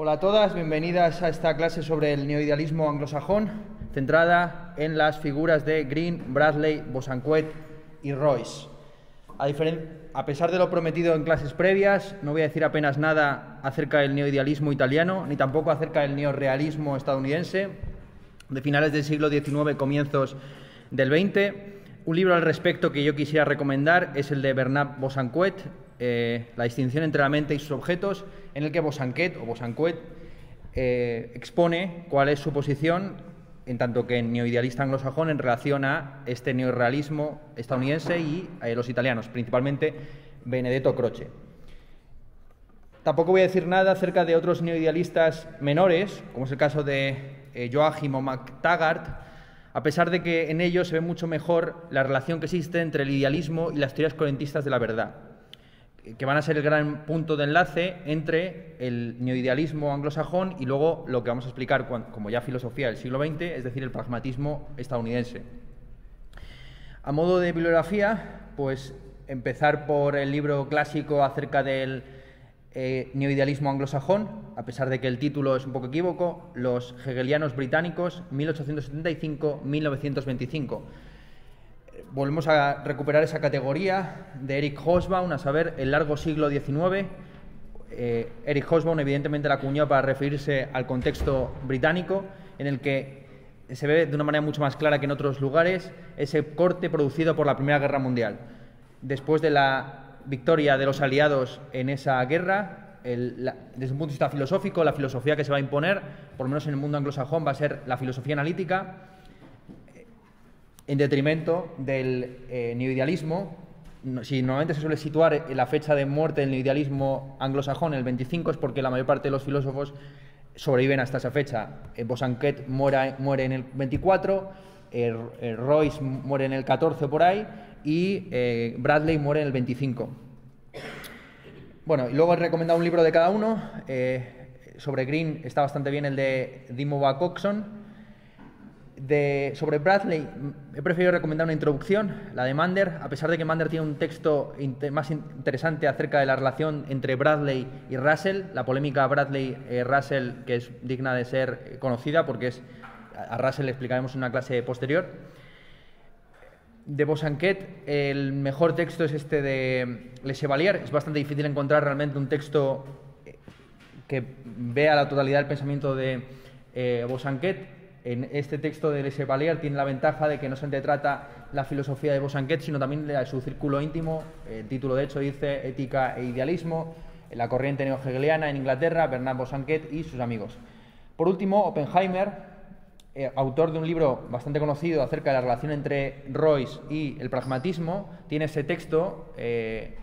Hola a todas, bienvenidas a esta clase sobre el neoidealismo anglosajón, centrada en las figuras de Green, Bradley, Bosanquet y Royce. A, pesar de lo prometido en clases previas, no voy a decir apenas nada acerca del neoidealismo italiano, ni tampoco acerca del neorealismo estadounidense, de finales del siglo XIX, comienzos del XX. Un libro al respecto que yo quisiera recomendar es el de Bernard Bosanquet, eh, La distinción entre la mente y sus objetos, en el que Bosanquet o Bosanquet eh, expone cuál es su posición, en tanto que neoidealista anglosajón, en relación a este neorealismo estadounidense y a los italianos, principalmente Benedetto Croce. Tampoco voy a decir nada acerca de otros neoidealistas menores, como es el caso de eh, Joachim o MacTaggart, a pesar de que en ellos se ve mucho mejor la relación que existe entre el idealismo y las teorías coherentistas de la verdad, que van a ser el gran punto de enlace entre el neoidealismo anglosajón y luego lo que vamos a explicar como ya filosofía del siglo XX, es decir, el pragmatismo estadounidense. A modo de bibliografía, pues empezar por el libro clásico acerca del eh, neoidealismo anglosajón, a pesar de que el título es un poco equívoco, Los hegelianos británicos, 1875-1925. Volvemos a recuperar esa categoría de Eric Hobsbawm, a saber, el largo siglo XIX. Eh, Eric Hobsbawm evidentemente la acuñó para referirse al contexto británico, en el que se ve de una manera mucho más clara que en otros lugares ese corte producido por la Primera Guerra Mundial. Después de la victoria de los aliados en esa guerra, desde un punto de vista filosófico, la filosofía que se va a imponer, por lo menos en el mundo anglosajón, va a ser la filosofía analítica, en detrimento del eh, neoidealismo. Si normalmente se suele situar la fecha de muerte del neoidealismo anglosajón, el 25, es porque la mayor parte de los filósofos sobreviven hasta esa fecha. Eh, Bosanquet muere, muere en el 24, Royce muere en el 14 por ahí, y eh, Bradley muere en el 25. Bueno, y luego he recomendado un libro de cada uno. Eh, sobre Green está bastante bien el de Dimova Coxon. Sobre Bradley he preferido recomendar una introducción, la de Mander, a pesar de que Mander tiene un texto más interesante acerca de la relación entre Bradley y Russell, la polémica Bradley-Russell que es digna de ser conocida porque es, a Russell le explicaremos en una clase posterior de Bosanquet, el mejor texto es este de Le Chevalier. Es bastante difícil encontrar realmente un texto eh, que vea la totalidad del pensamiento de eh, Bosanquet. En este texto de Le Chevalier tiene la ventaja de que no se trata la filosofía de Bosanquet, sino también de su círculo íntimo. El título, de hecho, dice Ética e Idealismo, la corriente neo-hegeliana en Inglaterra, Bernard Bosanquet y sus amigos. Por último, Oppenheimer, eh, autor de un libro bastante conocido acerca de la relación entre Royce y el pragmatismo, tiene ese texto eh,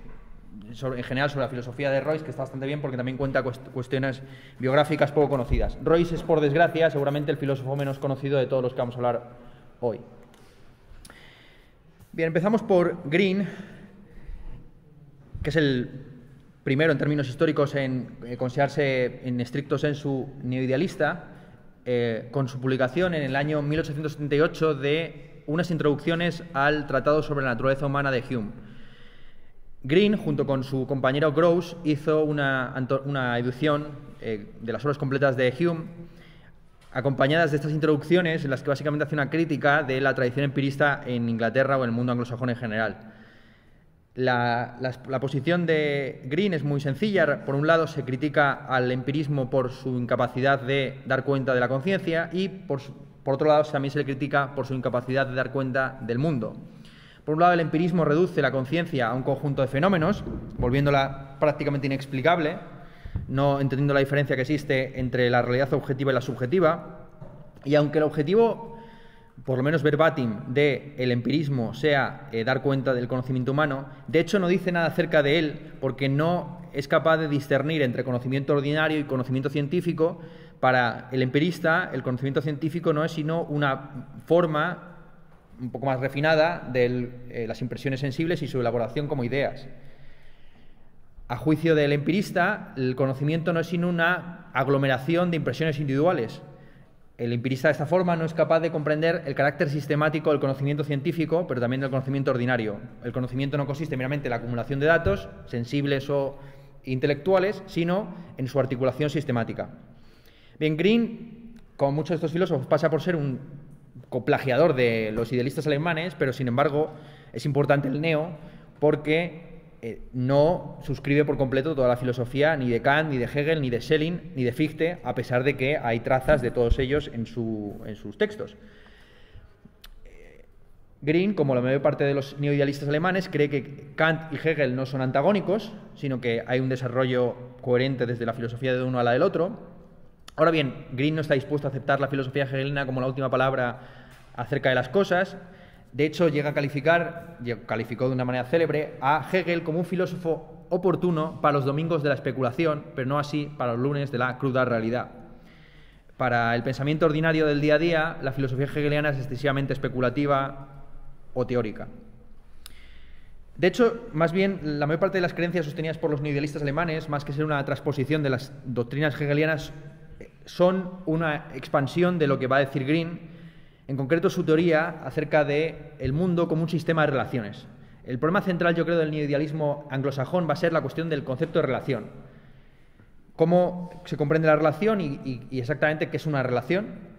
en general sobre la filosofía de Royce, que está bastante bien porque también cuenta cuestiones biográficas poco conocidas. Royce es, por desgracia, seguramente el filósofo menos conocido de todos los que vamos a hablar hoy. Bien, empezamos por Green, que es el primero en términos históricos en eh, considerarse en estricto sensu neoidealista. Eh, con su publicación en el año 1878 de unas introducciones al Tratado sobre la Naturaleza Humana de Hume. Green, junto con su compañero Gross, hizo una, edición eh, de las obras completas de Hume, acompañadas de estas introducciones en las que básicamente hace una crítica de la tradición empirista en Inglaterra o en el mundo anglosajón en general. La, posición de Green es muy sencilla. Por un lado, se critica al empirismo por su incapacidad de dar cuenta de la conciencia y, por, otro lado, también se le critica por su incapacidad de dar cuenta del mundo. Por un lado, el empirismo reduce la conciencia a un conjunto de fenómenos, volviéndola prácticamente inexplicable, no entendiendo la diferencia que existe entre la realidad objetiva y la subjetiva. Y aunque el objetivo por lo menos verbatim, de el empirismo sea eh, dar cuenta del conocimiento humano, de hecho no dice nada acerca de él porque no es capaz de discernir entre conocimiento ordinario y conocimiento científico. Para el empirista, el conocimiento científico no es sino una forma un poco más refinada de eh, las impresiones sensibles y su elaboración como ideas. A juicio del empirista, el conocimiento no es sino una aglomeración de impresiones individuales, el empirista de esta forma no es capaz de comprender el carácter sistemático del conocimiento científico, pero también del conocimiento ordinario. El conocimiento no consiste meramente en la acumulación de datos, sensibles o intelectuales, sino en su articulación sistemática. Bien, Green, como muchos de estos filósofos, pasa por ser un coplagiador de los idealistas alemanes, pero sin embargo es importante el neo porque eh, no suscribe por completo toda la filosofía ni de Kant, ni de Hegel, ni de Schelling, ni de Fichte, a pesar de que hay trazas de todos ellos en, en sus textos. Green, como la mayor parte de los neoidealistas alemanes, cree que Kant y Hegel no son antagónicos, sino que hay un desarrollo coherente desde la filosofía de uno a la del otro. Ahora bien, Green no está dispuesto a aceptar la filosofía hegeliana como la última palabra acerca de las cosas. De hecho, llega a calificar, calificó de una manera célebre, a Hegel como un filósofo oportuno para los domingos de la especulación, pero no así para los lunes de la cruda realidad. Para el pensamiento ordinario del día a día, la filosofía hegeliana es excesivamente especulativa, o teórica. De hecho, más bien, la mayor parte de las creencias sostenidas por los neoidealistas alemanes, más que ser una transposición de las doctrinas hegelianas, son una expansión de lo que va a decir Green, en concreto su teoría acerca de el mundo como un sistema de relaciones. El problema central, yo creo, del neoidealismo anglosajón va a ser la cuestión del concepto de relación. Cómo se comprende la relación y exactamente qué es una relación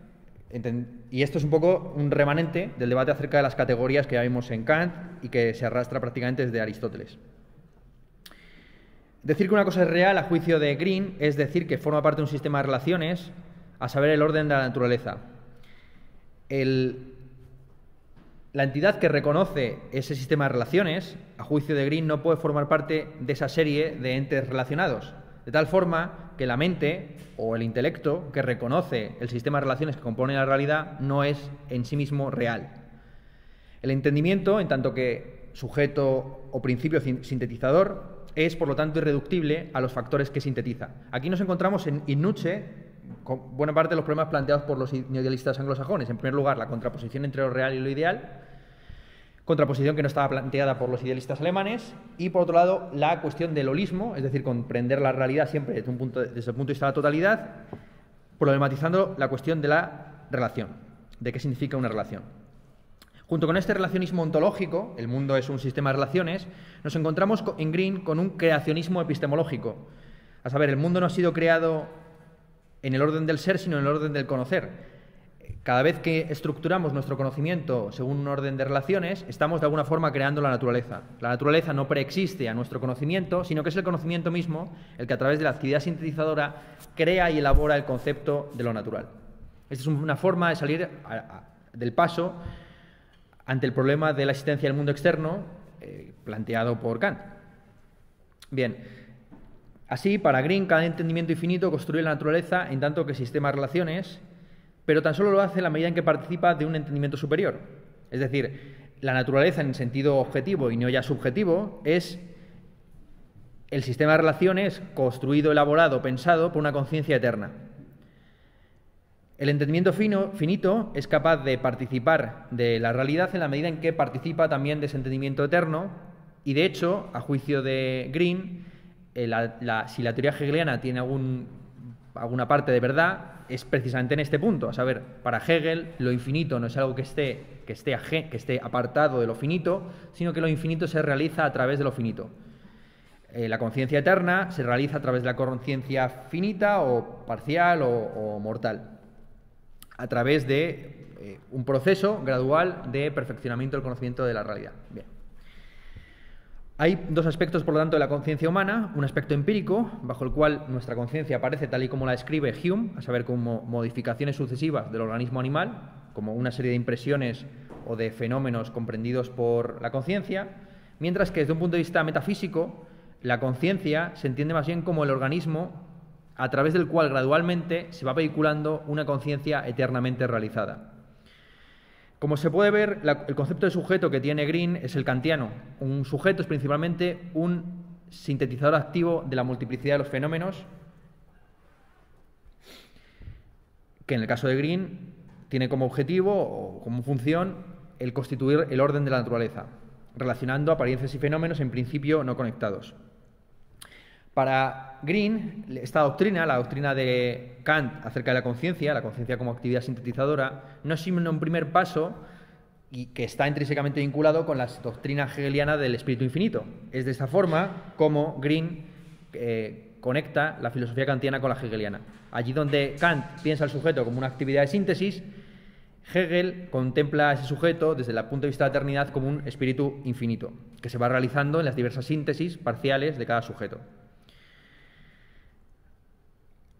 y esto es un poco un remanente del debate acerca de las categorías que ya vimos en Kant y que se arrastra prácticamente desde Aristóteles. Decir que una cosa es real a juicio de Green es decir que forma parte de un sistema de relaciones, a saber, el orden de la naturaleza. La entidad que reconoce ese sistema de relaciones, a juicio de Green, no puede formar parte de esa serie de entes relacionados, de tal forma que la mente o el intelecto que reconoce el sistema de relaciones que compone la realidad no es en sí mismo real. El entendimiento, en tanto que sujeto o principio sintetizador, es por lo tanto irreductible a los factores que sintetiza. Aquí nos encontramos en, Nietzsche con buena parte de los problemas planteados por los idealistas anglosajones. En primer lugar, la contraposición entre lo real y lo ideal, contraposición que no estaba planteada por los idealistas alemanes, y por otro lado la cuestión del holismo, es decir, comprender la realidad siempre desde, un punto, desde el punto de vista de la totalidad, problematizando la cuestión de la relación, de qué significa una relación. Junto con este relacionismo ontológico, el mundo es un sistema de relaciones, nos encontramos en Green con un creacionismo epistemológico. A saber, el mundo no ha sido creado en el orden del ser, sino en el orden del conocer. Cada vez que estructuramos nuestro conocimiento según un orden de relaciones, estamos de alguna forma creando la naturaleza. La naturaleza no preexiste a nuestro conocimiento, sino que es el conocimiento mismo el que a través de la actividad sintetizadora crea y elabora el concepto de lo natural. Esta es una forma de salir del paso ante el problema de la existencia del mundo externo eh, planteado por Kant. Bien, así, para Green, cada entendimiento infinito construye la naturaleza en tanto que sistema de relaciones pero tan solo lo hace en la medida en que participa de un entendimiento superior. Es decir, la naturaleza en sentido objetivo y no ya subjetivo es el sistema de relaciones construido, elaborado, pensado por una conciencia eterna. El entendimiento fino, finito es capaz de participar de la realidad en la medida en que participa también de ese entendimiento eterno y de hecho, a juicio de Green, eh, si la teoría hegeliana tiene alguna parte de verdad, es precisamente en este punto, a saber, para Hegel lo infinito no es algo que esté, que esté, que esté apartado de lo finito, sino que lo infinito se realiza a través de lo finito. Eh, la conciencia eterna se realiza a través de la conciencia finita o parcial o, mortal, a través de eh, un proceso gradual de perfeccionamiento del conocimiento de la realidad. Bien. Hay dos aspectos, por lo tanto, de la conciencia humana. Un aspecto empírico, bajo el cual nuestra conciencia aparece tal y como la describe Hume, a saber, como modificaciones sucesivas del organismo animal, como una serie de impresiones o de fenómenos comprendidos por la conciencia, mientras que desde un punto de vista metafísico, la conciencia se entiende más bien como el organismo a través del cual gradualmente se va vehiculando una conciencia eternamente realizada. Como se puede ver, el concepto de sujeto que tiene Green es el kantiano. Un sujeto es principalmente un sintetizador activo de la multiplicidad de los fenómenos, que en el caso de Green tiene como objetivo o como función el constituir el orden de la naturaleza, relacionando apariencias y fenómenos en principio no conectados. Para Green, esta doctrina, la doctrina de Kant acerca de la conciencia, la conciencia como actividad sintetizadora, no es sino un primer paso y que está intrínsecamente vinculado con la doctrina hegeliana del espíritu infinito. Es de esta forma como Green eh, conecta la filosofía kantiana con la hegeliana. Allí donde Kant piensa al sujeto como una actividad de síntesis, Hegel contempla a ese sujeto desde el punto de vista de la eternidad como un espíritu infinito, que se va realizando en las diversas síntesis parciales de cada sujeto.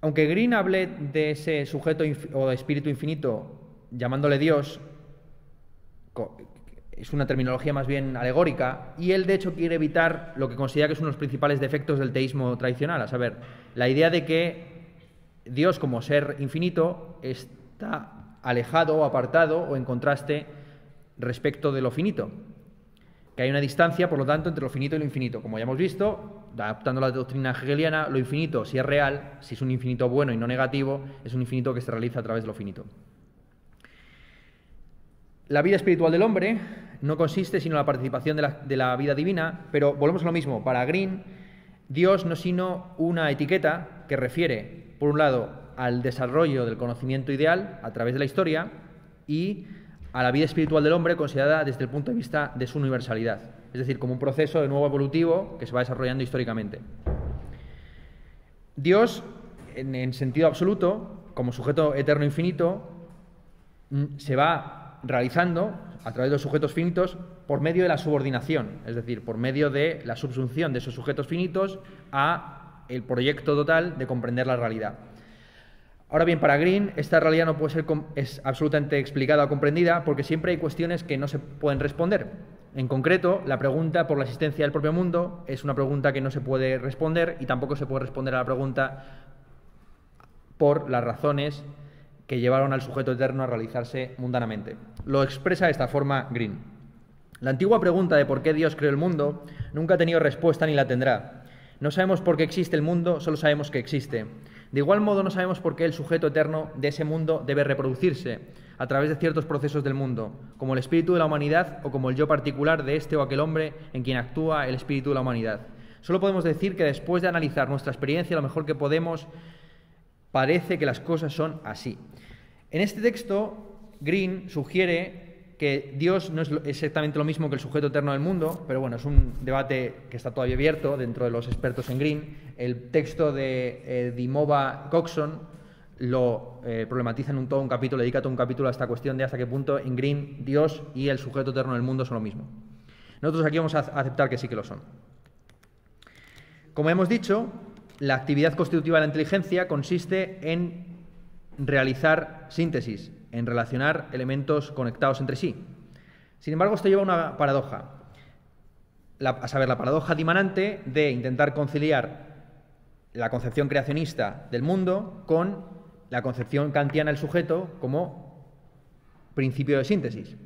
Aunque Green hable de ese sujeto o espíritu infinito llamándole Dios, es una terminología más bien alegórica, y él de hecho quiere evitar lo que considera que son los principales defectos del teísmo tradicional, a saber, la idea de que Dios como ser infinito está alejado o apartado o en contraste respecto de lo finito. Que hay una distancia, por lo tanto, entre lo finito y lo infinito. Como ya hemos visto, adaptando la doctrina hegeliana, lo infinito, si es real, si es un infinito bueno y no negativo, es un infinito que se realiza a través de lo finito. La vida espiritual del hombre no consiste sino en la participación de la, vida divina, pero volvemos a lo mismo. Para Green, Dios no es sino una etiqueta que refiere, por un lado, al desarrollo del conocimiento ideal a través de la historia y a la vida espiritual del hombre considerada desde el punto de vista de su universalidad, es decir, como un proceso de nuevo evolutivo que se va desarrollando históricamente. Dios, en, sentido absoluto, como sujeto eterno e infinito, mm, se va realizando a través de los sujetos finitos por medio de la subordinación, es decir, por medio de la subsunción de esos sujetos finitos a el proyecto total de comprender la realidad. Ahora bien, para Green, esta realidad no puede ser absolutamente explicada o comprendida porque siempre hay cuestiones que no se pueden responder. En concreto, la pregunta por la existencia del propio mundo es una pregunta que no se puede responder y tampoco se puede responder a la pregunta por las razones que llevaron al sujeto eterno a realizarse mundanamente. Lo expresa de esta forma Green. La antigua pregunta de por qué Dios creó el mundo nunca ha tenido respuesta ni la tendrá. No sabemos por qué existe el mundo, solo sabemos que existe. De igual modo, no sabemos por qué el sujeto eterno de ese mundo debe reproducirse a través de ciertos procesos del mundo, como el espíritu de la humanidad o como el yo particular de este o aquel hombre en quien actúa el espíritu de la humanidad. Solo podemos decir que después de analizar nuestra experiencia, lo mejor que podemos, parece que las cosas son así. En este texto, Green sugiere que Dios no es exactamente lo mismo que el sujeto eterno del mundo, pero bueno, es un debate que está todavía abierto dentro de los expertos en Green. El texto de eh, Dimova Coxon lo eh, problematiza en un, todo un capítulo, dedica todo un capítulo a esta cuestión de hasta qué punto en Green Dios y el sujeto eterno del mundo son lo mismo. Nosotros aquí vamos a aceptar que sí que lo son. Como hemos dicho, la actividad constitutiva de la inteligencia consiste en realizar síntesis, en relacionar elementos conectados entre sí. Sin embargo, esto lleva a una paradoja, a saber, la paradoja dimanante de intentar conciliar la concepción creacionista del mundo con la concepción kantiana del sujeto como principio de síntesis.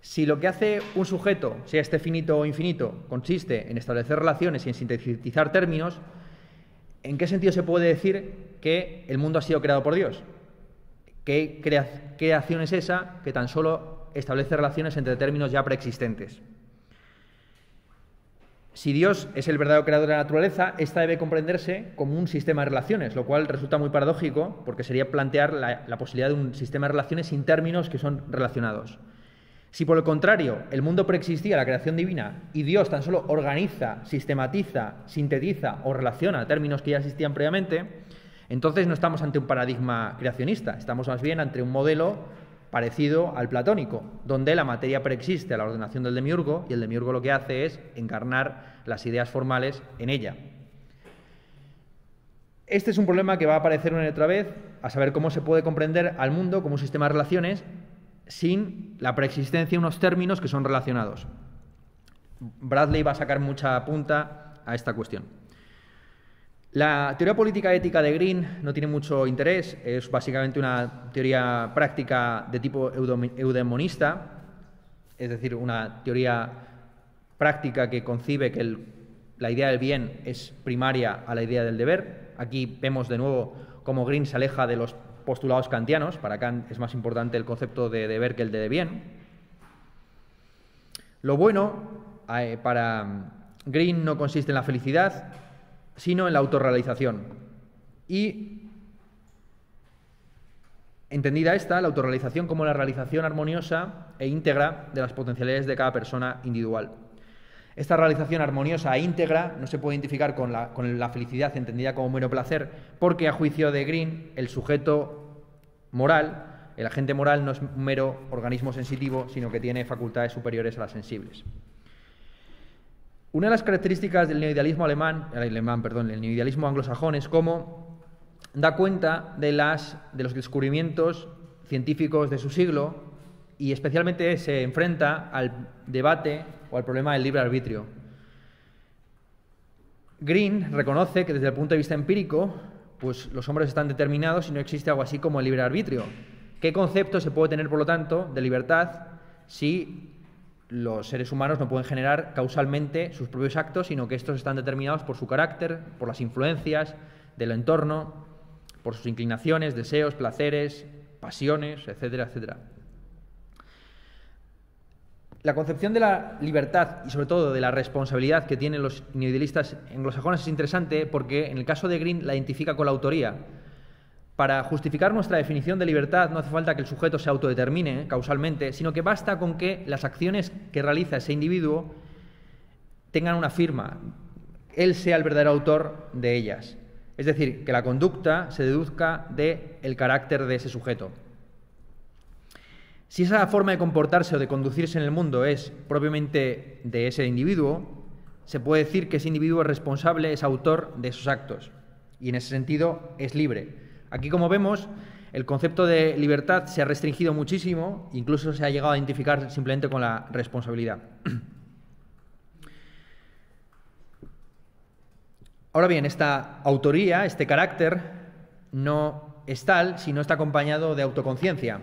Si lo que hace un sujeto, sea este finito o infinito, consiste en establecer relaciones y en sintetizar términos, ¿en qué sentido se puede decir que el mundo ha sido creado por Dios? ¿Qué creación es esa que tan solo establece relaciones entre términos ya preexistentes? Si Dios es el verdadero creador de la naturaleza, esta debe comprenderse como un sistema de relaciones, lo cual resulta muy paradójico porque sería plantear la, la, posibilidad de un sistema de relaciones sin términos que son relacionados. Si por el contrario el mundo preexistía, la creación divina, y Dios tan solo organiza, sistematiza, sintetiza o relaciona términos que ya existían previamente, entonces no estamos ante un paradigma creacionista, estamos más bien ante un modelo parecido al platónico, donde la materia preexiste a la ordenación del demiurgo y el demiurgo lo que hace es encarnar las ideas formales en ella. Este es un problema que va a aparecer una y otra vez, a saber cómo se puede comprender al mundo como un sistema de relaciones sin la preexistencia de unos términos que son relacionados. Bradley va a sacar mucha punta a esta cuestión. La teoría política ética de Green no tiene mucho interés, es básicamente una teoría práctica de tipo eudemonista, es decir, una teoría práctica que concibe que la idea del bien es primaria a la idea del deber. Aquí vemos de nuevo cómo Green se aleja de los postulados kantianos. Para Kant es más importante el concepto de deber que el de bien. Lo bueno eh, para Green no consiste en la felicidad, sino en la autorrealización. Y entendida esta, la autorrealización como la realización armoniosa e íntegra de las potencialidades de cada persona individual. Esta realización armoniosa e íntegra no se puede identificar con la, con la felicidad entendida como mero placer, porque a juicio de Green, el sujeto moral, el agente moral no es un mero organismo sensitivo, sino que tiene facultades superiores a las sensibles. Una de las características del neoidealismo alemán, alemán perdón, neoidealismo anglosajón es cómo da cuenta de, de los descubrimientos científicos de su siglo y especialmente se enfrenta al debate o al problema del libre arbitrio. Green reconoce que desde el punto de vista empírico, pues los hombres están determinados y no existe algo así como el libre arbitrio. ¿Qué concepto se puede tener, por lo tanto, de libertad si los seres humanos no pueden generar causalmente sus propios actos, sino que estos están determinados por su carácter, por las influencias del entorno, por sus inclinaciones, deseos, placeres, pasiones, etcétera, etcétera. La concepción de la libertad y sobre todo de la responsabilidad que tienen los neoidealistas anglosajones es interesante porque en el caso de Green la identifica con la autoría. Para justificar nuestra definición de libertad no hace falta que el sujeto se autodetermine causalmente, sino que basta con que las acciones que realiza ese individuo tengan una firma, él sea el verdadero autor de ellas. Es decir, que la conducta se deduzca del el carácter de ese sujeto. Si esa forma de comportarse o de conducirse en el mundo es propiamente de ese individuo, se puede decir que ese individuo es responsable, es autor de esos actos y en ese sentido es libre. Aquí, como vemos, el concepto de libertad se ha restringido muchísimo, incluso se ha llegado a identificar simplemente con la responsabilidad. Ahora bien, esta autoría, este carácter, no es tal si no está acompañado de autoconciencia.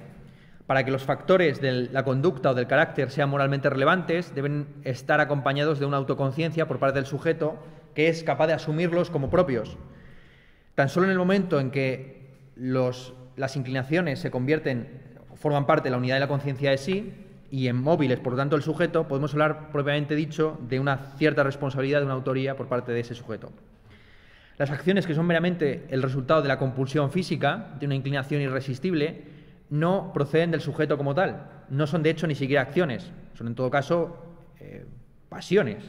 Para que los factores de la conducta o del carácter sean moralmente relevantes, deben estar acompañados de una autoconciencia por parte del sujeto que es capaz de asumirlos como propios. Tan solo en el momento en que las inclinaciones se convierten, forman parte de la unidad de la conciencia de sí, y en móviles, por lo tanto, el sujeto, podemos hablar propiamente dicho de una cierta responsabilidad, de una autoría por parte de ese sujeto. Las acciones que son meramente el resultado de la compulsión física, de una inclinación irresistible, no proceden del sujeto como tal. No son, de hecho, ni siquiera acciones. Son, en todo caso, eh, pasiones.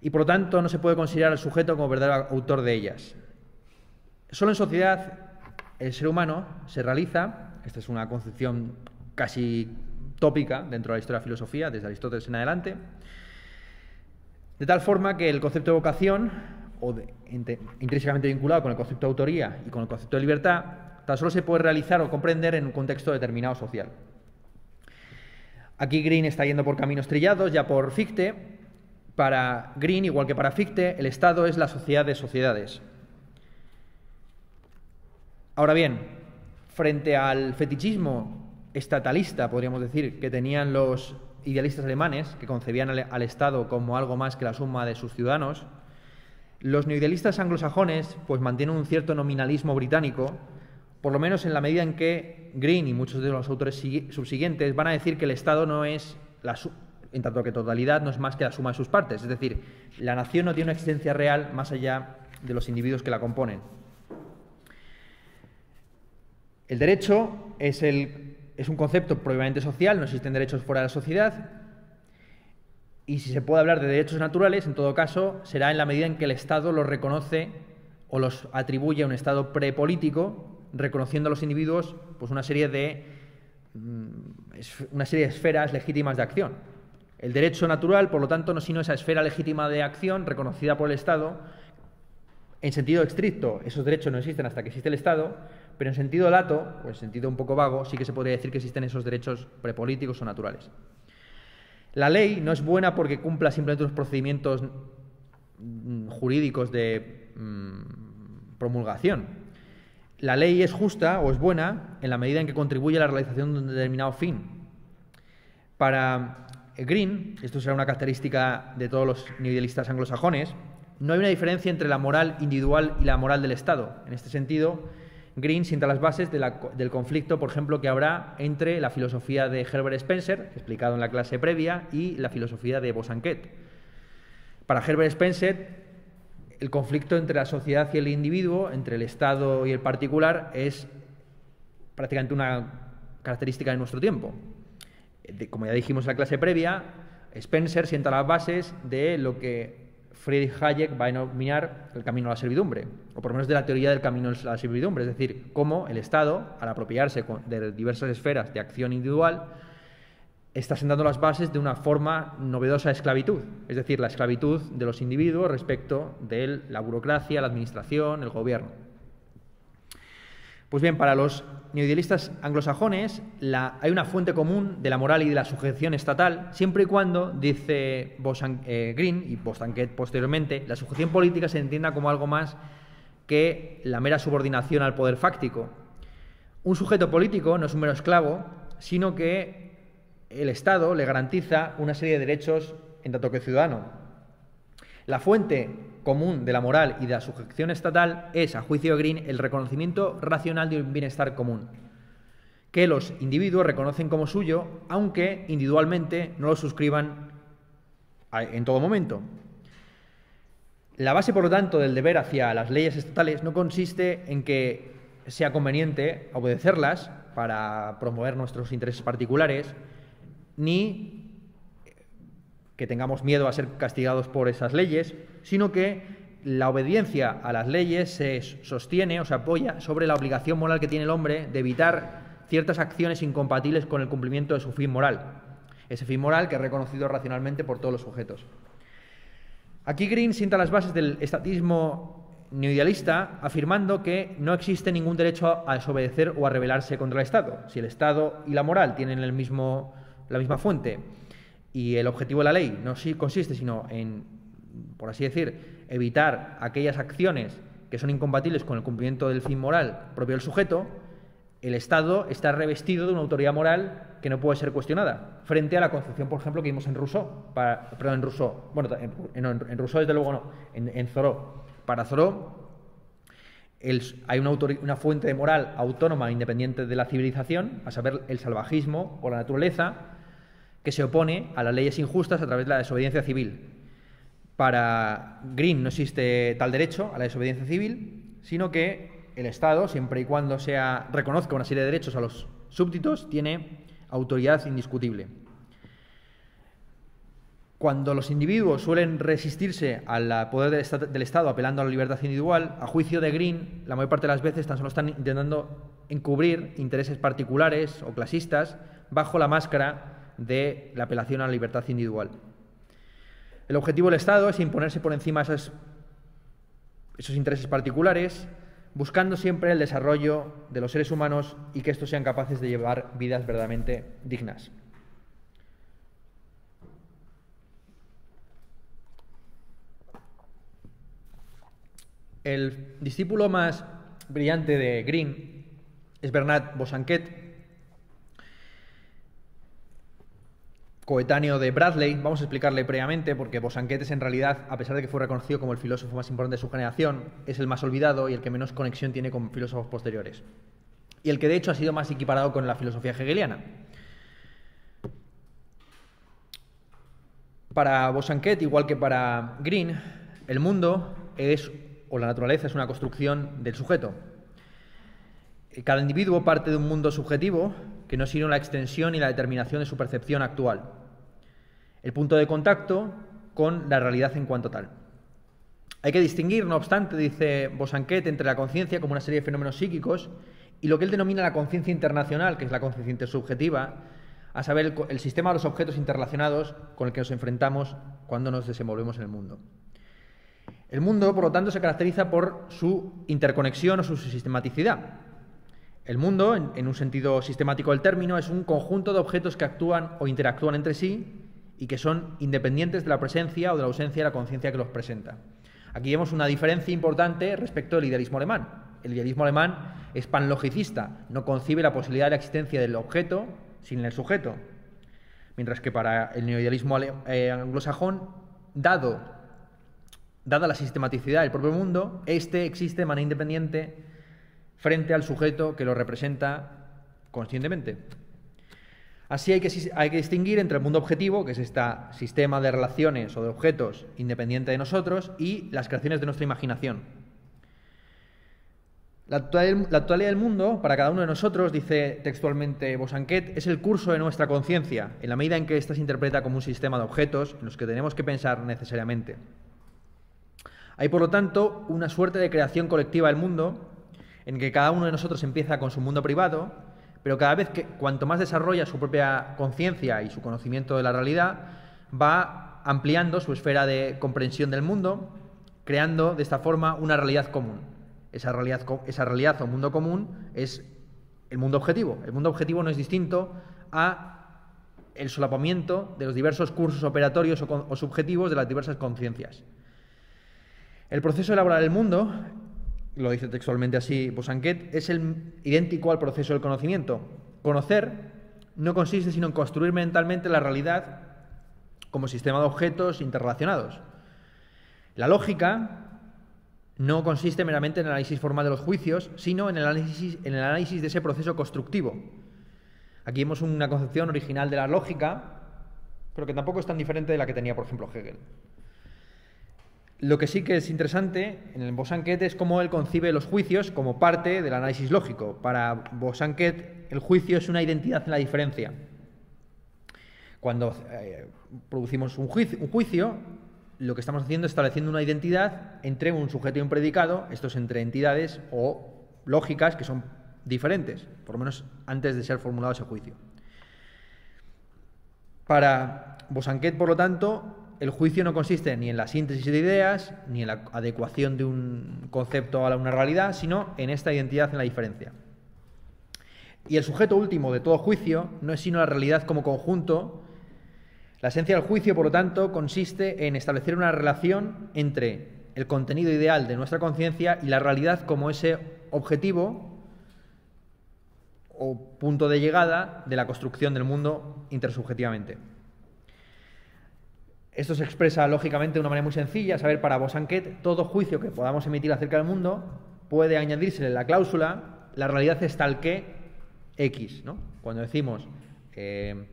Y, por lo tanto, no se puede considerar al sujeto como verdadero autor de ellas. Solo en sociedad el ser humano se realiza, esta es una concepción casi tópica dentro de la historia de la filosofía, desde Aristóteles en adelante, de tal forma que el concepto de vocación, o intrínsecamente vinculado con el concepto de autoría y con el concepto de libertad, tan solo se puede realizar o comprender en un contexto determinado social. Aquí Green está yendo por caminos trillados, ya por Fichte. Para Green, igual que para Fichte, el Estado es la sociedad de sociedades. Ahora bien, frente al fetichismo estatalista, podríamos decir, que tenían los idealistas alemanes, que concebían al, Estado como algo más que la suma de sus ciudadanos, los neoidealistas anglosajones pues mantienen un cierto nominalismo británico, por lo menos en la medida en que Green y muchos de los autores subsiguientes van a decir que el Estado no es la en tanto que totalidad no es más que la suma de sus partes, es decir, la nación no tiene una existencia real más allá de los individuos que la componen. El derecho es, un concepto propiamente social, no existen derechos fuera de la sociedad, y si se puede hablar de derechos naturales, en todo caso, será en la medida en que el Estado los reconoce o los atribuye a un Estado prepolítico, reconociendo a los individuos pues, una, serie de, mm, una serie de esferas legítimas de acción. El derecho natural, por lo tanto, no sino esa esfera legítima de acción reconocida por el Estado. En sentido estricto, esos derechos no existen hasta que existe el Estado, pero en sentido lato, o en sentido un poco vago, sí que se podría decir que existen esos derechos prepolíticos o naturales. La ley no es buena porque cumpla simplemente los procedimientos mm, jurídicos de mm, promulgación. La ley es justa o es buena en la medida en que contribuye a la realización de un determinado fin. Para Green, esto será una característica de todos los nihilistas anglosajones, no hay una diferencia entre la moral individual y la moral del Estado. En este sentido, Green sienta las bases del conflicto, por ejemplo, que habrá entre la filosofía de Herbert Spencer, explicado en la clase previa, y la filosofía de Bosanquet. Para Herbert Spencer, el conflicto entre la sociedad y el individuo, entre el Estado y el particular, es prácticamente una característica de nuestro tiempo. Como ya dijimos en la clase previa, Spencer sienta las bases de lo que Friedrich Hayek va a denominar el camino a la servidumbre, o por lo menos de la teoría del camino a la servidumbre, es decir, cómo el Estado, al apropiarse de diversas esferas de acción individual, está sentando las bases de una forma novedosa de esclavitud, es decir, la esclavitud de los individuos respecto de la burocracia, la administración, el gobierno. Pues bien, para los neoidealistas anglosajones hay una fuente común de la moral y de la sujeción estatal, siempre y cuando, dice eh, Green y Bosanquet posteriormente, la sujeción política se entienda como algo más que la mera subordinación al poder fáctico. Un sujeto político no es un mero esclavo, sino que el Estado le garantiza una serie de derechos en tanto que ciudadano. La fuente común de la moral y de la sujeción estatal es, a juicio de Green, el reconocimiento racional de un bienestar común, que los individuos reconocen como suyo, aunque individualmente no lo suscriban en todo momento. La base, por lo tanto, del deber hacia las leyes estatales no consiste en que sea conveniente obedecerlas para promover nuestros intereses particulares, ni que tengamos miedo a ser castigados por esas leyes, sino que la obediencia a las leyes se sostiene o se apoya sobre la obligación moral que tiene el hombre de evitar ciertas acciones incompatibles con el cumplimiento de su fin moral, ese fin moral que es reconocido racionalmente por todos los sujetos. Aquí Green sienta las bases del estatismo neoidealista afirmando que no existe ningún derecho a desobedecer o a rebelarse contra el Estado. Si el Estado y la moral tienen el mismo la misma fuente y el objetivo de la ley no sí consiste sino en, por así decir, evitar aquellas acciones que son incompatibles con el cumplimiento del fin moral propio del sujeto, el Estado está revestido de una autoridad moral que no puede ser cuestionada, frente a la concepción, por ejemplo, que vimos en Rousseau, para, en Rousseau, bueno, en, Rousseau desde luego no, en, en Thoreau. Para Thoreau hay una, una, fuente de moral autónoma independiente de la civilización, a saber, el salvajismo o la naturaleza, que se opone a las leyes injustas a través de la desobediencia civil. Para Green no existe tal derecho a la desobediencia civil, sino que el Estado, siempre y cuando sea, reconozca una serie de derechos a los súbditos, tiene autoridad indiscutible. Cuando los individuos suelen resistirse al poder del Estado apelando a la libertad individual, a juicio de Green, la mayor parte de las veces tan solo están intentando encubrir intereses particulares o clasistas bajo la máscara de la apelación a la libertad individual. El objetivo del Estado es imponerse por encima de esos, intereses particulares, buscando siempre el desarrollo de los seres humanos y que estos sean capaces de llevar vidas verdaderamente dignas. El discípulo más brillante de Green es Bernard Bosanquet, coetáneo de Bradley. Vamos a explicarle previamente, porque Bosanquet es en realidad, a pesar de que fue reconocido como el filósofo más importante de su generación, es el más olvidado y el que menos conexión tiene con filósofos posteriores. Y el que de hecho ha sido más equiparado con la filosofía hegeliana. Para Bosanquet, igual que para Green, el mundo es, o la naturaleza es una construcción del sujeto. Cada individuo parte de un mundo subjetivo que no sino la extensión y la determinación de su percepción actual. El punto de contacto con la realidad en cuanto tal. Hay que distinguir, no obstante, dice Bosanquet, entre la conciencia como una serie de fenómenos psíquicos y lo que él denomina la conciencia internacional, que es la conciencia intersubjetiva, a saber, el, sistema de los objetos interrelacionados con el que nos enfrentamos cuando nos desenvolvemos en el mundo. El mundo, por lo tanto, se caracteriza por su interconexión o su sistematicidad. El mundo, en, un sentido sistemático del término, es un conjunto de objetos que actúan o interactúan entre sí y que son independientes de la presencia o de la ausencia de la conciencia que los presenta. Aquí vemos una diferencia importante respecto al idealismo alemán. El idealismo alemán es panlogicista, no concibe la posibilidad de la existencia del objeto sin el sujeto. Mientras que para el neoidealismo eh, anglosajón, dado, dada la sistematicidad del propio mundo, este existe de manera independiente frente al sujeto que lo representa conscientemente. Así hay que, distinguir entre el mundo objetivo, que es este sistema de relaciones o de objetos independiente de nosotros, y las creaciones de nuestra imaginación. La, actualidad del mundo, para cada uno de nosotros, dice textualmente Bosanquet, es el curso de nuestra conciencia, en la medida en que ésta se interpreta como un sistema de objetos en los que tenemos que pensar necesariamente. Hay, por lo tanto, una suerte de creación colectiva del mundo, en que cada uno de nosotros empieza con su mundo privado, pero cada vez que cuanto más desarrolla su propia conciencia y su conocimiento de la realidad, va ampliando su esfera de comprensión del mundo, creando de esta forma una realidad común. Esa realidad, esa realidad o mundo común es el mundo objetivo. El mundo objetivo no es distinto a el solapamiento de los diversos cursos operatorios o, subjetivos de las diversas conciencias. El proceso de elaborar el mundo, lo dice textualmente así Bosanquet, es el, idéntico al proceso del conocimiento. Conocer no consiste sino en construir mentalmente la realidad como sistema de objetos interrelacionados. La lógica no consiste meramente en el análisis formal de los juicios, sino en el análisis, en el análisis de ese proceso constructivo. Aquí vemos una concepción original de la lógica, pero que tampoco es tan diferente de la que tenía, por ejemplo, Hegel. Lo que sí que es interesante en el Bosanquet es cómo él concibe los juicios como parte del análisis lógico. Para Bosanquet, el juicio es una identidad en la diferencia. Cuando eh, producimos un juicio, lo que estamos haciendo es estableciendo una identidad entre un sujeto y un predicado, estos entre entidades o lógicas que son diferentes, por lo menos antes de ser formulado ese juicio. Para Bosanquet, por lo tanto, el juicio no consiste ni en la síntesis de ideas, ni en la adecuación de un concepto a una realidad, sino en esta identidad en la diferencia. Y el sujeto último de todo juicio no es sino la realidad como conjunto la esencia del juicio, por lo tanto, consiste en establecer una relación entre el contenido ideal de nuestra conciencia y la realidad como ese objetivo o punto de llegada de la construcción del mundo intersubjetivamente. Esto se expresa lógicamente de una manera muy sencilla, saber para Bosanquet, todo juicio que podamos emitir acerca del mundo puede añadirse la cláusula la realidad es tal que X, ¿no? Cuando decimos eh,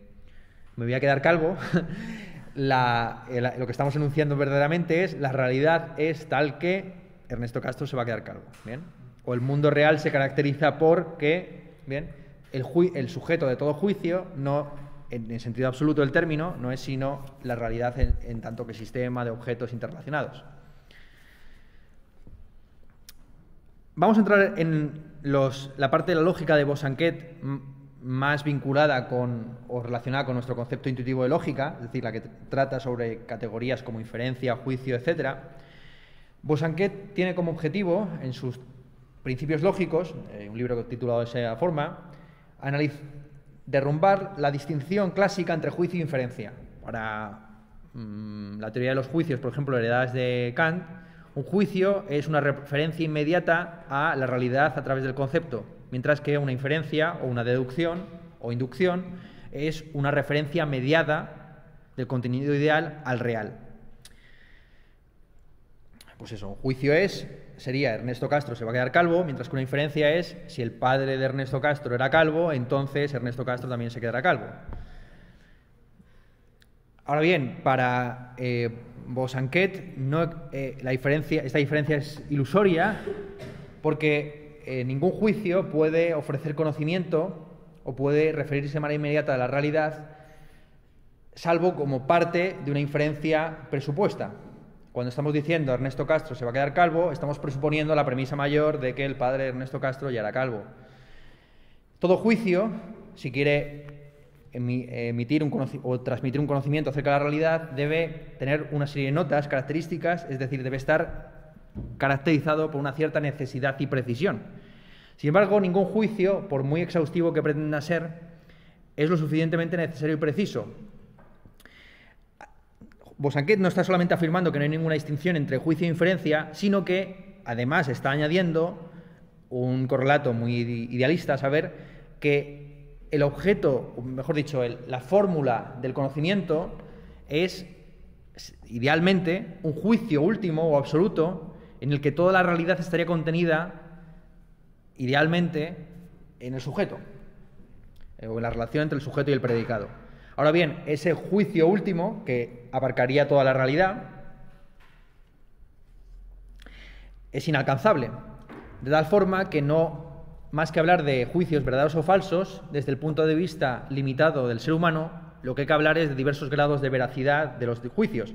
me voy a quedar calvo, lo que estamos enunciando verdaderamente es la realidad es tal que Ernesto Castro se va a quedar calvo. ¿bien? O el mundo real se caracteriza por que ¿bien? El, el sujeto de todo juicio, no, en el sentido absoluto del término, no es sino la realidad en, tanto que sistema de objetos interrelacionados. Vamos a entrar en la parte de la lógica de Bosanquet más vinculada con o relacionada con nuestro concepto intuitivo de lógica, es decir, la que trata sobre categorías como inferencia, juicio, etc., Bosanquet tiene como objetivo, en sus principios lógicos, eh, un libro titulado de esa forma, derrumbar la distinción clásica entre juicio e inferencia. Para mm, la teoría de los juicios, por ejemplo, heredadas de Kant, un juicio es una referencia inmediata a la realidad a través del concepto, mientras que una inferencia o una deducción o inducción es una referencia mediada del contenido ideal al real. Pues eso, un juicio es, sería Ernesto Castro se va a quedar calvo, mientras que una inferencia es, si el padre de Ernesto Castro era calvo, entonces Ernesto Castro también se quedará calvo. Ahora bien, para eh, Bosanquet, eh, la diferencia, esta diferencia es ilusoria porque eh, ningún juicio puede ofrecer conocimiento o puede referirse de manera inmediata a la realidad, salvo como parte de una inferencia presupuesta. Cuando estamos diciendo Ernesto Castro se va a quedar calvo, estamos presuponiendo la premisa mayor de que el padre Ernesto Castro ya era calvo. Todo juicio, si quiere emitir un o transmitir un conocimiento acerca de la realidad, debe tener una serie de notas, características, es decir, debe estar caracterizado por una cierta necesidad y precisión. Sin embargo, ningún juicio, por muy exhaustivo que pretenda ser, es lo suficientemente necesario y preciso. Bosanquet no está solamente afirmando que no hay ninguna distinción entre juicio e inferencia, sino que además está añadiendo un correlato muy idealista, a saber que el objeto, o mejor dicho, la fórmula del conocimiento es idealmente un juicio último o absoluto en el que toda la realidad estaría contenida idealmente en el sujeto, eh, o en la relación entre el sujeto y el predicado. Ahora bien, ese juicio último, que abarcaría toda la realidad, es inalcanzable. de tal forma que no, más que hablar de juicios verdaderos o falsos, desde el punto de vista limitado del ser humano, lo que hay que hablar es de diversos grados de veracidad de los juicios.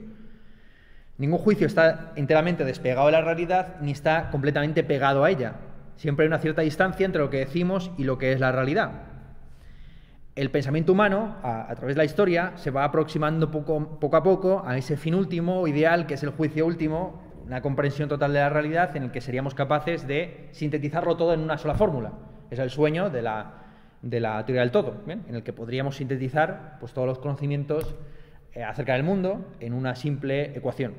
Ningún juicio está enteramente despegado de la realidad ni está completamente pegado a ella. Siempre hay una cierta distancia entre lo que decimos y lo que es la realidad. El pensamiento humano, a, través de la historia, se va aproximando poco, a poco a ese fin último, ideal, que es el juicio último, una comprensión total de la realidad en el que seríamos capaces de sintetizarlo todo en una sola fórmula. Es el sueño de la, de la teoría del todo, en el que podríamos sintetizar pues, todos los conocimientos eh, acerca del mundo en una simple ecuación.